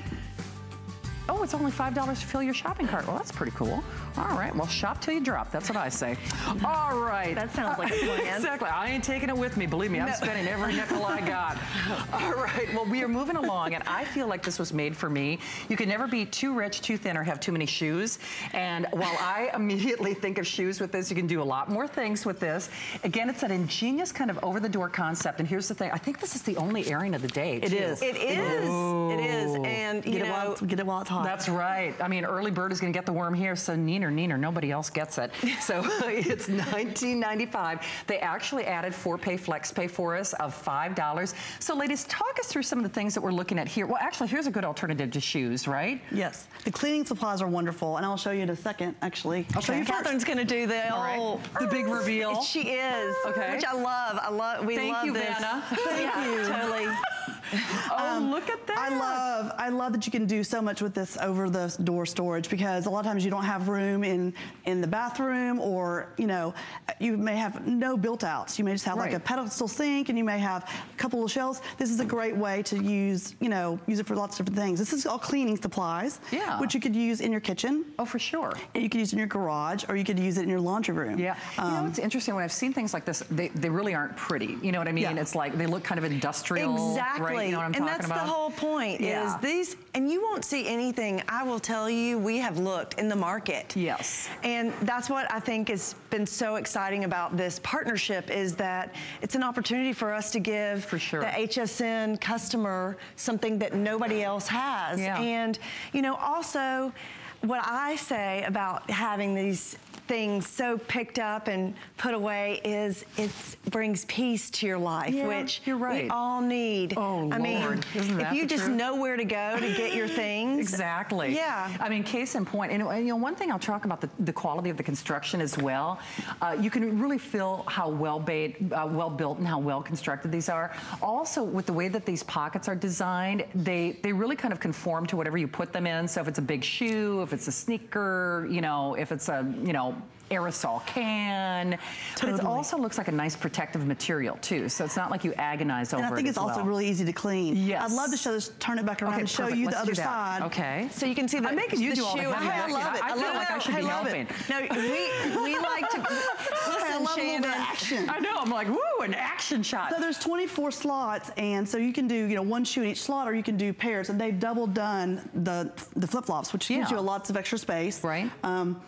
Oh, it's only $5 to fill your shopping cart. Well, that's pretty cool. All right, well, shop till you drop. That's what I say. All right. That sounds like a plan. exactly. I ain't taking it with me. Believe me, I'm No. spending every nickel I got. All right, well, we are moving along, and I feel like this was made for me. You can never be too rich, too thin, or have too many shoes. And while I immediately think of shoes with this, you can do a lot more things with this. Again, it's an ingenious kind of over-the-door concept. And here's the thing. I think this is the only airing of the day, It too. is. It is. It is. And you Get it, know, while get it while it's hot. That's right. I mean, early bird is going to get the worm here, so neener, neener, nobody else gets it. So it's $19.95. They actually added four pay flex pay for us of $5. So ladies, talk us through some of the things that we're looking at here. Well, actually, here's a good alternative to shoes, right? Yes. The cleaning supplies are wonderful, and I'll show you in a second, actually. I'll show Okay. you. Katharine's going to do the All right. The big reveal. She is. Okay. Which I love. I love. We Thank love you, this. Vanna. Thank yeah, you. Totally. Oh, look at that. I love, I love that you can do so much with this over the door storage because a lot of times you don't have room in in the bathroom or you know you may have no built outs. You may just have like a pedestal sink and you may have a couple of shelves. This is a great way to use you know use it for lots of different things. This is all cleaning supplies, Yeah. which you could use in your kitchen. Oh, for sure. And you could use it in your garage or you could use it in your laundry room. Yeah. you know, Um, it's interesting when I've seen things like this, they, they really aren't pretty. You know what I mean? Yeah. It's like they look kind of industrial. Exactly. Right? You know and that's about? the whole point Yeah. is these and you won't see anything I will tell you we have looked in the market. Yes. And that's what I think has been so exciting about this partnership is that it's an opportunity for us to give For sure. the HSN customer something that nobody else has. Yeah. And you know also what I say about having these things so picked up and put away is it brings peace to your life, Yeah, which you're right. we all need. Oh, I mean, Lord. That if you just truth? know where to go to get your things. Exactly. Yeah. I mean, case in point, and and, you know, one thing I'll talk about the, the quality of the construction as well. Uh, you can really feel how well made, uh, well built, and how well constructed these are. Also, with the way that these pockets are designed, they they really kind of conform to whatever you put them in. So if it's a big shoe, if it's a sneaker, you know, if it's a you know aerosol can. But it also looks like a nice protective material too. So it's not like you agonize over and I think it it's as also really easy to clean. Yes. I'd love to show this, turn it back around Okay, and show perfect. you Let's the other side. Okay. So you can see the I'm making you the do all the shoe. heavy I love it. I feel like I should be love helping. It. No, we we like to I listen, Shannon. action. I know. I'm like, woo, an action shot. So there's 24 slots, and so you can do, you know, one shoe in each slot, or you can do pairs, and they've double done the the flip flops, which gives Yeah. you lots of extra space. Right. Um,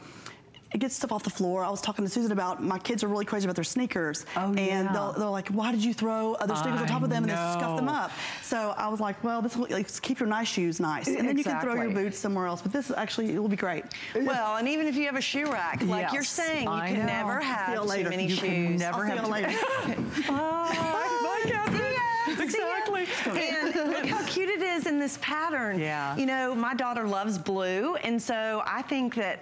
it gets stuff off the floor. I was talking to Susan about my kids are really crazy about their sneakers, Oh, and yeah. they'll, they're like, "Why did you throw other sneakers on top of them and then scuff them up?" So I was like, "Well, this will like, keep your nice shoes nice, and then you can throw your boots somewhere else. But this actually it will be great." Well, and even if you have a shoe rack, like you're saying, you I can know. never have too later. many You shoes. can never I'll have you later. Bye, Catherine. Exactly. And look how cute it is in this pattern. Yeah. You know, my daughter loves blue, and so I think that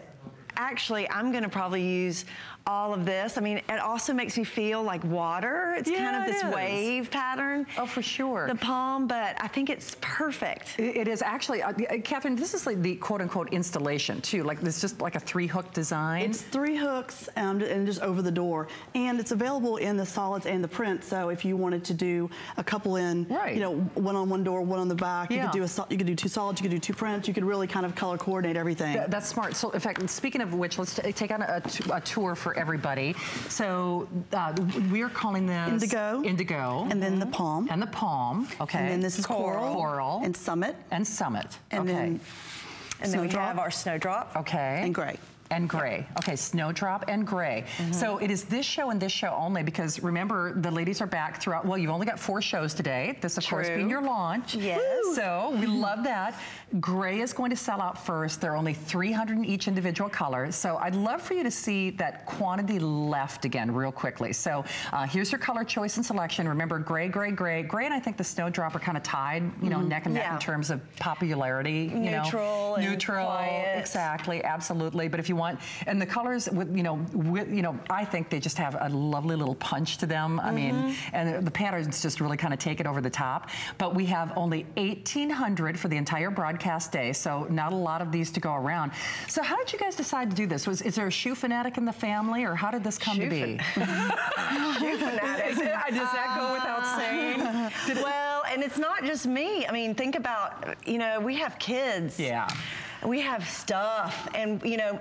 actually I'm going to probably use all of this. I mean, it also makes me feel like water. It's kind of this wave pattern. Oh, for sure. The palm, but I think it's perfect. It it is actually, uh, Katharine, this is like the quote unquote installation too. Like it's just like a three hook design. It's three hooks um, and just over the door. And it's available in the solids and the print. So if you wanted to do a couple in, Right. you know, one on one door, one on the back, you could do a sol- you could do two solids, you could do two prints, you could really kind of color coordinate everything. Th- That's smart. So, in fact, speaking of which, let's take on a, t- a tour for everybody. So, uh, we are calling this Indigo. Indigo, and then the palm. and the palm. Okay. And then this is coral. Coral. And summit. and summit. And okay. then And then we have our snowdrop. okay. and gray. And gray. Okay, snowdrop and gray. So it is this show and this show only because remember the ladies are back throughout. Well, you've only got four shows today. This, of course, being your launch. Yes. So we love that. Gray is going to sell out first. There are only 300 in each individual color. So I'd love for you to see that quantity left again real quickly. So uh, here's your color choice and selection. Remember, gray, gray, gray. Gray and I think the snowdrop are kind of tied, you know, neck and neck Yeah. in terms of popularity. You know. Neutral and Neutral. quiet. Exactly, absolutely. But if you want, and the colors, with you know, with, you know, I think they just have a lovely little punch to them. I mean, Mm-hmm. and the patterns just really kind of take it over the top. But we have only 1,800 for the entire broadcast day, so not a lot of these to go around. So how did you guys decide to do this? Was is there a shoe fanatic in the family, or how did this come to be? Shoe fanatic. Uh, does that go without uh, saying? Did well, and it's not just me. I mean, think about, you know, we have kids. Yeah. We have stuff, and you know,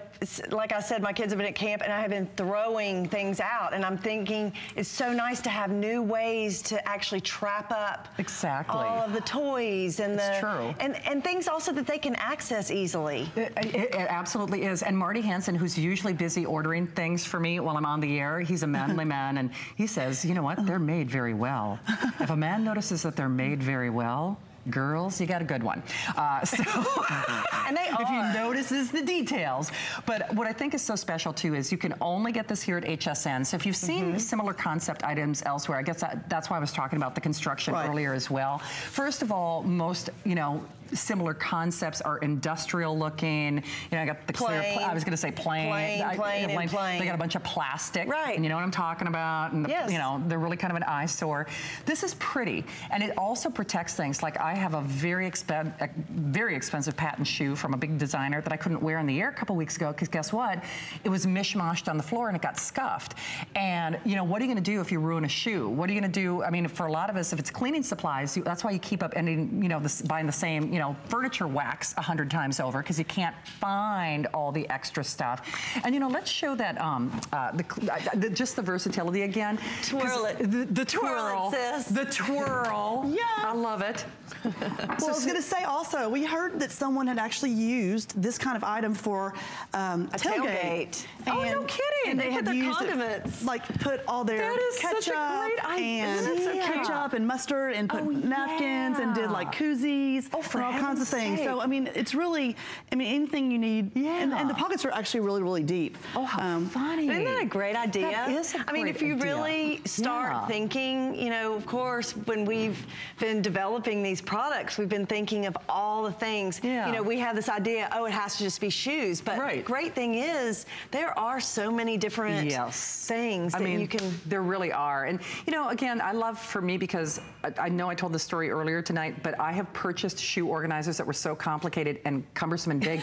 like I said, my kids have been at camp, and I have been throwing things out, and I'm thinking it's so nice to have new ways to actually trap up Exactly. all of the toys and It's the true. and and things also that they can access easily. It, it- it absolutely is. And Marty Hansen, who's usually busy ordering things for me while I'm on the air, he's a manly man, and he says, you know what? They're made very well. If a man notices that they're made very well, girls, you got a good one. Uh, so, And they if he are. notices the details. But what I think is so special too is you can only get this here at HSN. So if you've seen Mm-hmm. similar concept items elsewhere, I guess that, that's why I was talking about the construction Right. earlier as well. First of all, most, you know, similar concepts are industrial looking. You know, I got the clear, Plain. I was going to say plain. Plain, I- plain, and plain. They got a bunch of plastic. Right. And you know what I'm talking about? And the, Yes. you know, they're really kind of an eyesore. This is pretty, and it also protects things. Like I have a very expen- a very expensive patent shoe from a big designer that I couldn't wear in the air a couple weeks ago because guess what? It was mishmashed on the floor and it got scuffed. And you know, what are you going to do if you ruin a shoe? What are you going to do? I mean, for a lot of us, if it's cleaning supplies, you, that's why you keep up ending, you know, this, buying the same, you know, furniture wax a hundred times over because you can't find all the extra stuff. And you know, let's show that um, uh, the, uh, the just the versatility again. Twirl it. The, the Twirl twirl. it, sis. The twirl. Yes. I love it. Well, I was going to say also, we heard that someone had actually used this kind of item for um, a tailgate. Oh, no And- kidding. And They they, had their used it, condiments. like put all their That is such ketchup a great idea. and That's so cute. ketchup and mustard and put Oh, napkins and did like koozies Oh, for and all kinds of things. sake. So I mean, it's really, I mean, anything you need. And, and the pockets are actually really, really deep. Oh, how um, funny. Isn't that a great idea? That is a I mean, if you idea. really start Yeah. thinking, you know, of course, when we've been developing these products, we've been thinking of all the things. Yeah. You know, we have this idea, oh, it has to just be shoes. But Right. the great thing is, there are so many different Yes. things I that mean, you can. There really are. And, you know, again, I love for me because I, I know I told the story earlier tonight, but I have purchased shoe organizers that were so complicated and cumbersome and big.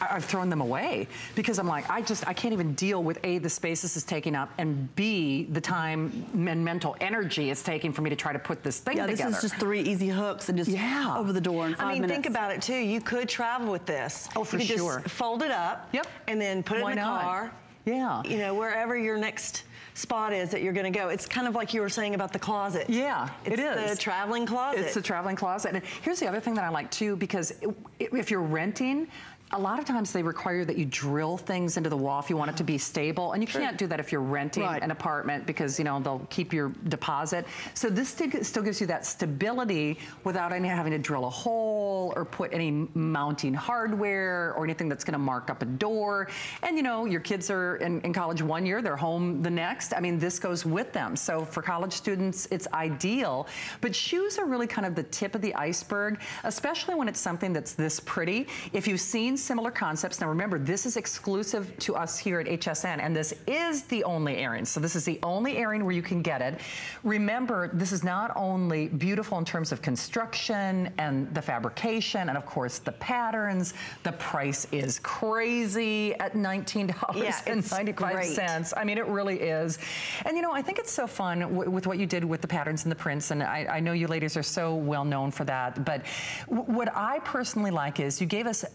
I- I've thrown them away because I'm like, I just, I can't even deal with A, the space this is taking up, and B, the time and mental energy it's taking for me to try to put this thing Yeah, this is just three easy hooks and just Yeah. over the door in five I mean, minutes. think about it too. You could travel with this. Oh, for you could sure. Just fold it up. Yep. And then put it Why in the not? car. Yeah. You know, wherever your next spot is that you're going to go. It's kind of like you were saying about the closet. Yeah, it's it is. the traveling closet. It's the traveling closet. And here's the other thing that I like too, because if you're renting, a lot of times they require that you drill things into the wall if you want it to be stable. And you can't do that if you're renting Right. an apartment because, you know, they'll keep your deposit. So this still still gives you that stability without any having to drill a hole or put any mounting hardware or anything that's gonna mark up a door. And you know, your kids are in, in college one year, they're home the next. I mean, this goes with them. So for college students, it's ideal. But shoes are really kind of the tip of the iceberg, especially when it's something that's this pretty. If you've seen similar concepts. Now remember, this is exclusive to us here at HSN, and this is the only airing. So this is the only airing where you can get it. Remember, this is not only beautiful in terms of construction and the fabrication, and of course the patterns. The price is crazy at $19.95. Yeah. I mean, it really is. And you know, I think it's so fun with what you did with the patterns and the prints, and I, I know you ladies are so well known for that. But what I personally like is you gave us a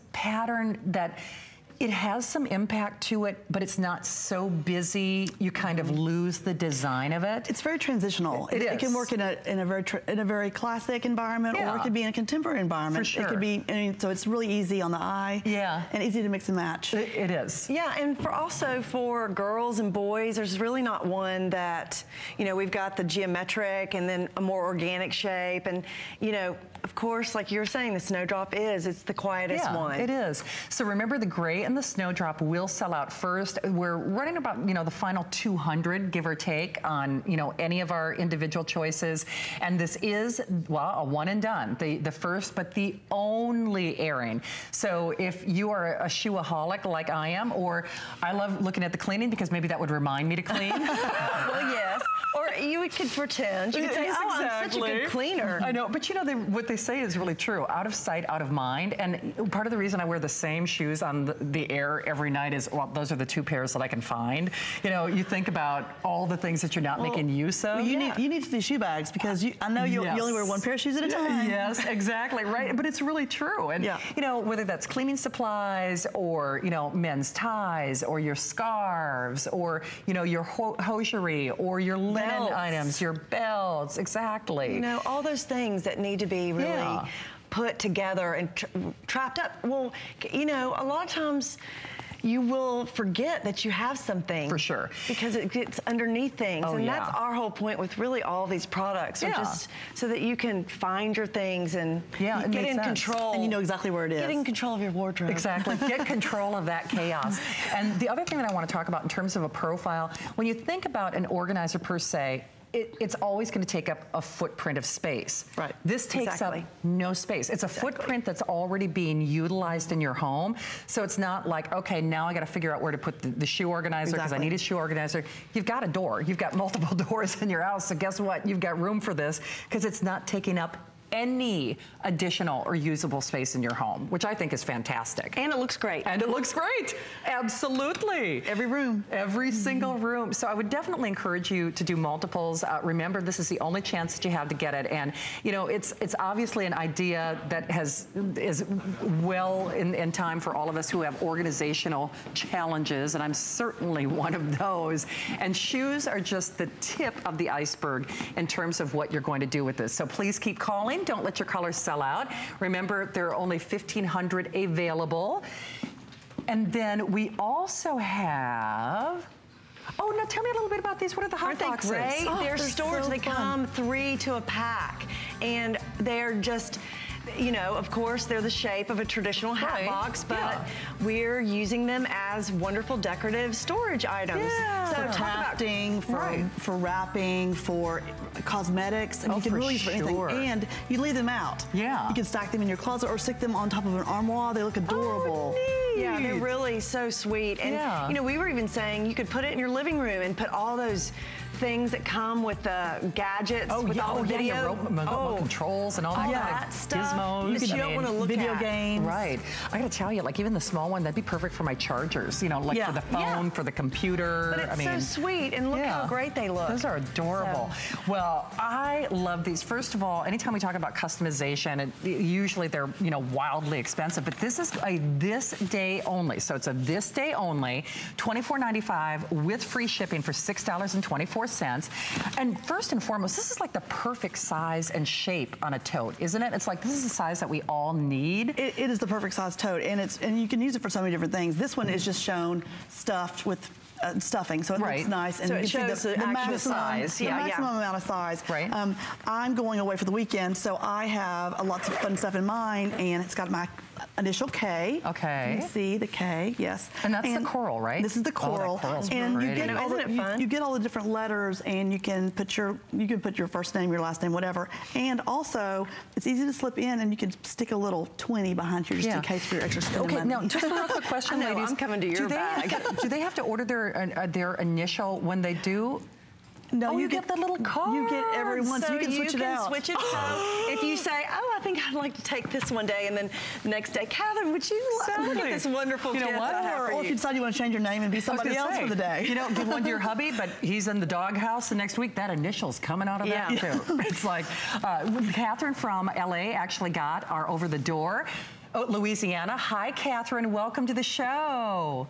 pattern that it has some impact to it, but it's not so busy you kind of lose the design of it. It's very transitional. It It can work in a in a very tr- in a very classic environment, or it could be in a contemporary environment. For sure. It could be, I mean, so it's really easy on the eye. Yeah. and easy to mix and match. It- it is. Yeah, and for also for girls and boys, there's really not one that, you know, we've got the geometric and then a more organic shape. And, you know, of course, like you were saying, the snowdrop is, it's the quietest yeah, one. It is. So remember the gray and the snowdrop will sell out first. We're running about, you know, the final 200, give or take, on, you know, any of our individual choices. And this is, well, a one and done. The, the first, but the only airing. So if you are a shoeaholic like I am, or I love looking at the cleaning because maybe that would remind me to clean. well, yes. Or you could pretend. You could say, Yes, oh, I'm such a good cleaner. I know, but you know, they, what they say is really true. Out of sight, out of mind. And part of the reason I wear the same shoes on the, the air every night is, well, those are the two pairs that I can find. You know, you think about all the things that you're not making use of. Well, you need you need do shoe bags because you I know you, you only wear one pair of shoes at a time. Yes, exactly, right. But it's really true. And Yeah. you know, whether that's cleaning supplies or you know men's ties or your scarves or you know your ho- hosiery or your linen Belts. items, your belts, exactly. You know, all those things that need to be really Yeah. put together and tra- trapped up. Well, you know, a lot of times you will forget that you have something. For sure. Because it gets underneath things. Oh, and yeah. that's our whole point with really all these products. are Yeah. just so that you can find your things and Yeah, get in sense. control. And you know exactly where it is. Get in control of your wardrobe. Exactly. Get control of that chaos. And the other thing that I want to talk about in terms of a profile, when you think about an organizer per se, it, it's always going to take up a footprint of space. Right. This takes Exactly. up no space. It's a footprint that's already being utilized in your home. So it's not like, okay, now I got to figure out where to put the, the shoe organizer because I need a shoe organizer. You've got a door. You've got multiple doors in your house. So guess what? You've got room for this because it's not taking up any additional or usable space in your home, which I think is fantastic. And it looks great. And it looks great. Absolutely. Every room. Every single room. So I would definitely encourage you to do multiples. Uh, remember, this is the only chance that you have to get it. And, you know, it's it's obviously an idea that has is well in, in time for all of us who have organizational challenges. And I'm certainly one of those. And shoes are just the tip of the iceberg in terms of what you're going to do with this. So please keep calling. Don't let your colors sell out. Remember, there are only 1,500 available. And then we also have. Oh, now tell me a little bit about these. What are the hot Aren't they boxes? great? Eh? Oh, they're they're stores. so they come three to a pack, and they're just. You know, of course, they're the shape of a traditional hat Right. box, but Yeah. we're using them as wonderful decorative storage items. Yeah. So for talk about crafting, for Right. for wrapping, for cosmetics, and Oh, you can really use for anything. And you leave them out. Yeah. You can stack them in your closet or stick them on top of an armoire. They look oh, adorable. Yeah, they're really so sweet. And Yeah. you know, we were even saying you could put it in your living room and put all those things that come with the gadgets, oh, with yeah, all oh, the yeah, video. Remote, oh, controls and all, all that, stuff. Gizmos. You, you don't want to look video at. games. Right. I got to tell you, like even the small one, that'd be perfect for my chargers. You know, like yeah. for the phone, for the computer. But it's I mean, so sweet, and look how great they look. Those are adorable. So. Well, I love these. First of all, anytime we talk about customization, it, usually they're you know wildly expensive, but this is a this day only. So it's a this day only, $24.95 with free shipping for $6.24 sense. And first and foremost, this is like the perfect size and shape on a tote, isn't it? It's like this is the size that we all need. it, it is the perfect size tote, and it's and you can use it for so many different things. This one is just shown stuffed with uh, stuffing, so it right. looks nice. And so you shows see the, the, the maximum, size. Yeah, the maximum yeah. amount of size. Right. Um, I'm going away for the weekend, so I have a lots of fun stuff in mind, and it's got my initial K. Okay. You can see the K, yes. And that's the coral, right? This is the Oh, that coral. coral's and you pretty. get all Isn't the, it you- fun? You, get all the different letters and you can put your you can put your first name, your last name, whatever. And also, it's easy to slip in and you can stick a little 20 behind you just Yeah. in case for your extra spending Okay, money. now just a real quick question, I know, ladies. I'm coming to do they bag. Have to, do they have to order their uh, their initial when they do? No, Oh, you get the little card. You get every one, so, you can switch it out. switch it. So if you say, "Oh, I think I'd like to take this one day," and then the next day, Catherine, would you look at this wonderful You know what? Or, or if you? you decide you want to change your name and be somebody else say, for the day. You know, give one to your hubby, but he's in the doghouse the next week. That initial's coming out of that too. It's like uh, Catherine from LA actually got our over the door. Oh, Louisiana. Hi, Catherine. Welcome to the show.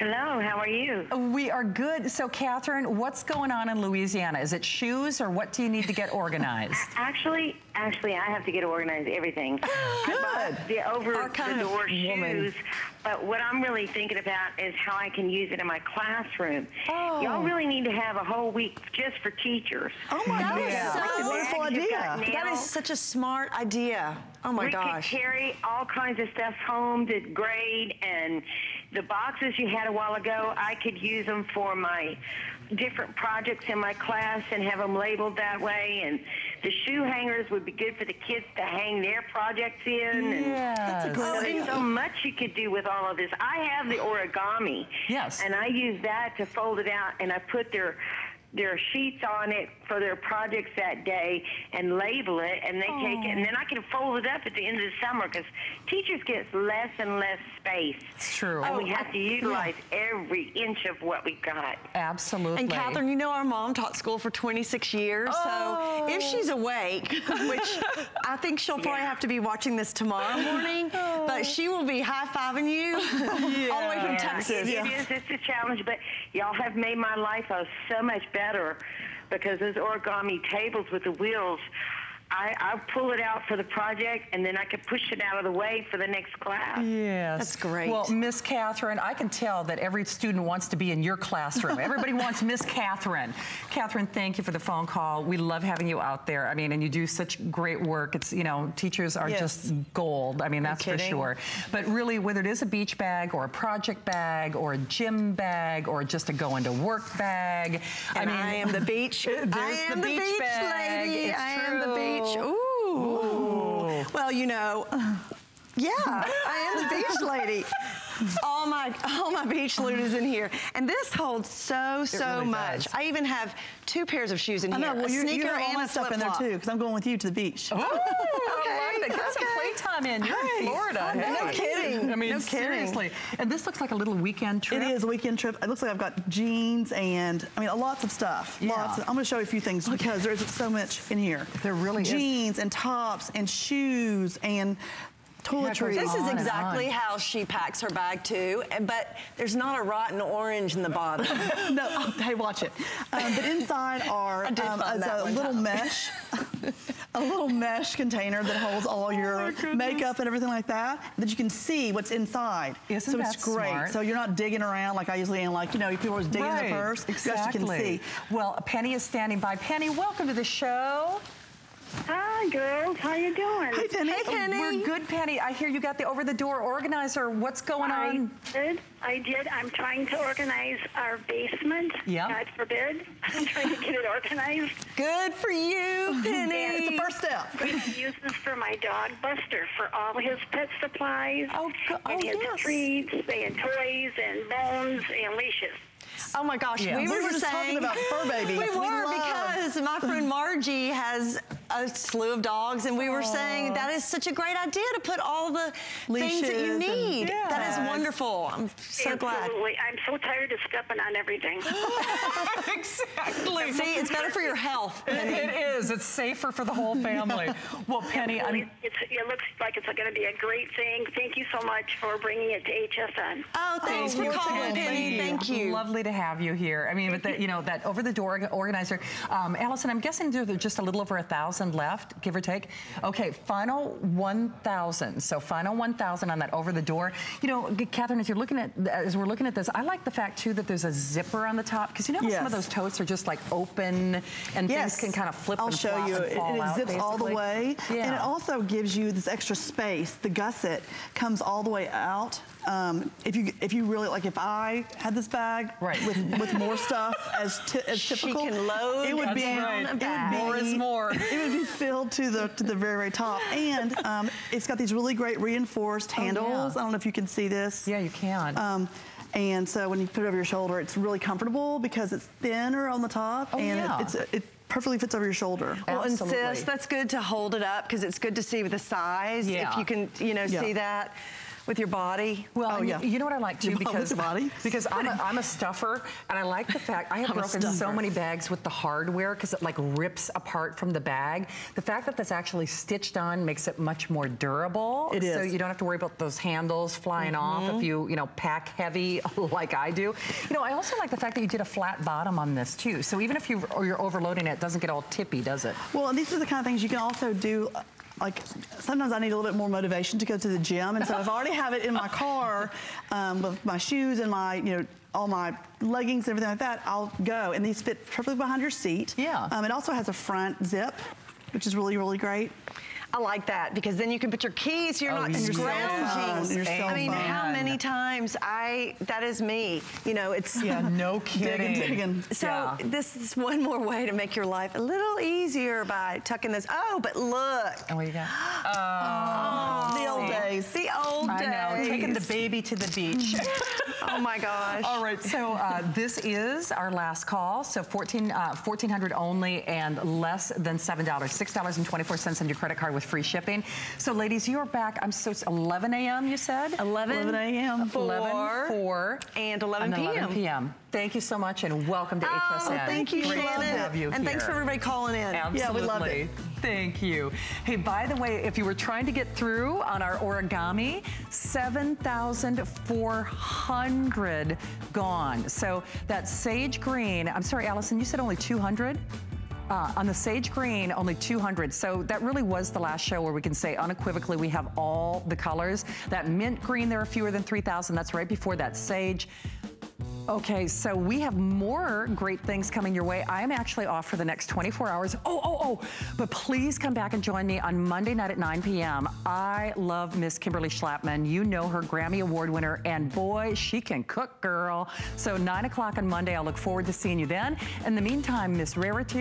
Hello, how are you? We are good. So, Catherine, what's going on in Louisiana? Is it shoes, or what do you need to get organized? Actually, actually, I have to get organized everything. good. the over Our kind the of door woman. shoes, but what I'm really thinking about is how I can use it in my classroom. Oh. Y'all really need to have a whole week just for teachers. Oh my That God, that's such a wonderful idea. That is such a smart idea. Oh my we gosh. could carry all kinds of stuff home to grade, and the boxes you had a while ago, I could use them for my different projects in my class and have them labeled that way. And the shoe hangers would be good for the kids to hang their projects in. And Yes. That's a so there's so much you could do with all of this. I have the origami. Yes. And I use that to fold it out, and I put their their sheets on it for their projects that day and label it and they take it and then I can fold it up at the end of the summer because teachers get less and less space. It's true. And we oh, have to utilize every inch of what we've got. Absolutely. And Catherine, you know our mom taught school for 26 years, Oh. so if she's awake, which I think she'll probably have to be watching this tomorrow morning, oh. but she will be high-fiving you all the way from Yeah, Texas. It, it is. It's a challenge, but y'all have made my life so much better because those origami tables with the wheels. I, I pull it out for the project, and then I can push it out of the way for the next class. Yes. That's great. Well, Miss Catherine, I can tell that every student wants to be in your classroom. Everybody wants Miss Catherine. Catherine, thank you for the phone call. We love having you out there. I mean, and you do such great work. It's, you know, teachers are Yes. just gold. I mean, that's for sure. But really, whether it is a beach bag or a project bag or a gym bag or just a going to work bag. And I mean, I am the beach. I am the beach, bag. lady. It's I am the true. Beach. Oh. Ooh. Oh. Well, you know, yeah, I am the beach lady. All my all my beach loot is in here, and this holds so so really much. does. I even have two pairs of shoes in I here: know. Well, a you, sneaker you have all and my a stuff in there flip-flop. too, because I'm going with you to the beach. Oh, oh Okay, I like that. Get some playtime in. You're Hey, in Florida. no Hey. kidding. I mean, No kidding. seriously. And this looks like a little weekend trip. It is a weekend trip. It looks like I've got jeans and I mean lots of stuff. Yeah. Lots. Of, I'm going to show you a few things because there's so much in here. There really is. jeans and tops and shoes and toiletries. This is exactly on. how she packs her bag too, but there's not a rotten orange in the bottom. no, oh, hey, watch it. Um, but inside are um, find is that a little time. mesh, a little mesh container that holds Oh all your makeup and everything like that. That you can see what's inside. Isn't so that it's great. smart? So you're not digging around like I usually am. Like you know, people are digging in Right, the purse. Exactly. You can see. Well, Penny is standing by. Penny, welcome to the show. Hi, girls. How you doing? Hey, Penny. Hey, Penny. We're good, Penny. I hear you got the over-the-door organizer. What's going I on? did. I did. I'm trying to organize our basement. Yeah. God forbid. I'm trying to get it organized. Good for you, Penny. It's the first step. I use this for my dog Buster for all his pet supplies Oh, go- and oh, his yes. treats and toys and bones and leashes. Oh my gosh, Yeah. we, We were, were just saying, talking about fur babies. We We were love- because my friend Margie has a slew of dogs, and we were saying that is such a great idea to put all the things that you Leashes and- need. That Yes. wonderful. I'm so glad. Absolutely. I'm so tired of stepping on everything. exactly. See, it's better for your health. It, it is. It's safer for the whole family. well, Penny, Well, I'm, it's, it looks like it's going to be a great thing. Thank you so much for bringing it to HSN. Oh, thanks for calling. Penny. Thank you. Lovely to have you here. I mean, but the, you know that over-the-door organizer, um, Allison. I'm guessing they're just a little over a thousand. left, give or take. Okay, final 1,000. So final 1,000 on that over the door. You know, Katharine, as you're looking at, as we're looking at this, I like the fact too that there's a zipper on the top because you know how some of those totes are just like open and Yes. things can kind of flip I'll and show you. and it out, zips all the way. Yeah. And it also gives you this extra space. The gusset comes all the way out. Um, if you if you really like, if I had this bag right. with with more stuff as ti- as She typical, can load it would be down a it would be More is more. It would be filled to the to the very very top, and um, it's got these really great reinforced Oh, yeah. handles. I don't know if you can see this. Yeah, you can. Um, and so when you put it over your shoulder, it's really comfortable because it's thinner on the top, Oh, and yeah. it, it's it perfectly fits over your shoulder. Well, and sis, that's good to hold it up because it's good to see with the size. Yeah. If you can, you know, Yeah. see that with your body. Well, and you- you know what I like too Your because body. because I'm a, I'm a stuffer and I like the fact I have I'm broken so many bags with the hardware because it like rips apart from the bag. The fact that that's actually stitched on makes it much more durable. It So you don't have to worry about those handles flying off Mm-hmm. if you you know pack heavy like I do. You know I also like the fact that you did a flat bottom on this too. So even if you or you're overloading it, it doesn't get all tippy, does it? Well, and these are the kind of things you can also do. Like sometimes I need a little bit more motivation to go to the gym, and so if I already have it in my car um, with my shoes and my you know all my leggings and everything like that, I'll go. And these fit perfectly behind your seat. Yeah. Um, it also has a front zip, which is really really great. I like that because then you can put your keys. You're Oh, not your cell scrounging. your I mean, how many times I that is me. You know, it's Yeah, no Digging, kidding. digging. digging. So Yeah. this is one more way to make your life a little easier by tucking this. Oh, but look. And what you got? Oh, The old days. The old I know, days. taking the baby to the beach. oh my gosh. All right, so uh, this is our last call. So 14, uh, 1400 only and less than $7. $6.24 on your credit card with free shipping. So ladies, you're back. I'm so, 11 a.m. you said? 11, 11 a.m. 11, 4, and 11 and 11 p.m. p.m. Thank you so much and welcome to Oh, HSN. thank you, Great Shannon. to have you and thanks for everybody calling in. Absolutely. Yeah, we loved it. Thank you. Hey, by the way, if you were trying to get through on our origami, 7,400 gone. So that sage green, I'm sorry, Allison, you said only 200? Uh, on the sage green, only 200. So that really was the last show where we can say unequivocally we have all the colors. That mint green, there are fewer than 3,000. That's right before that sage. Okay, so we have more great things coming your way. I am actually off for the next 24 hours. Oh, oh, oh, but please come back and join me on Monday night at 9 p.m. I love Miss Kimberly Schlapman. You know her Grammy Award winner, and boy, she can cook, girl. So 9 o'clock on Monday, I'll look forward to seeing you then. In the meantime, Miss Rarity.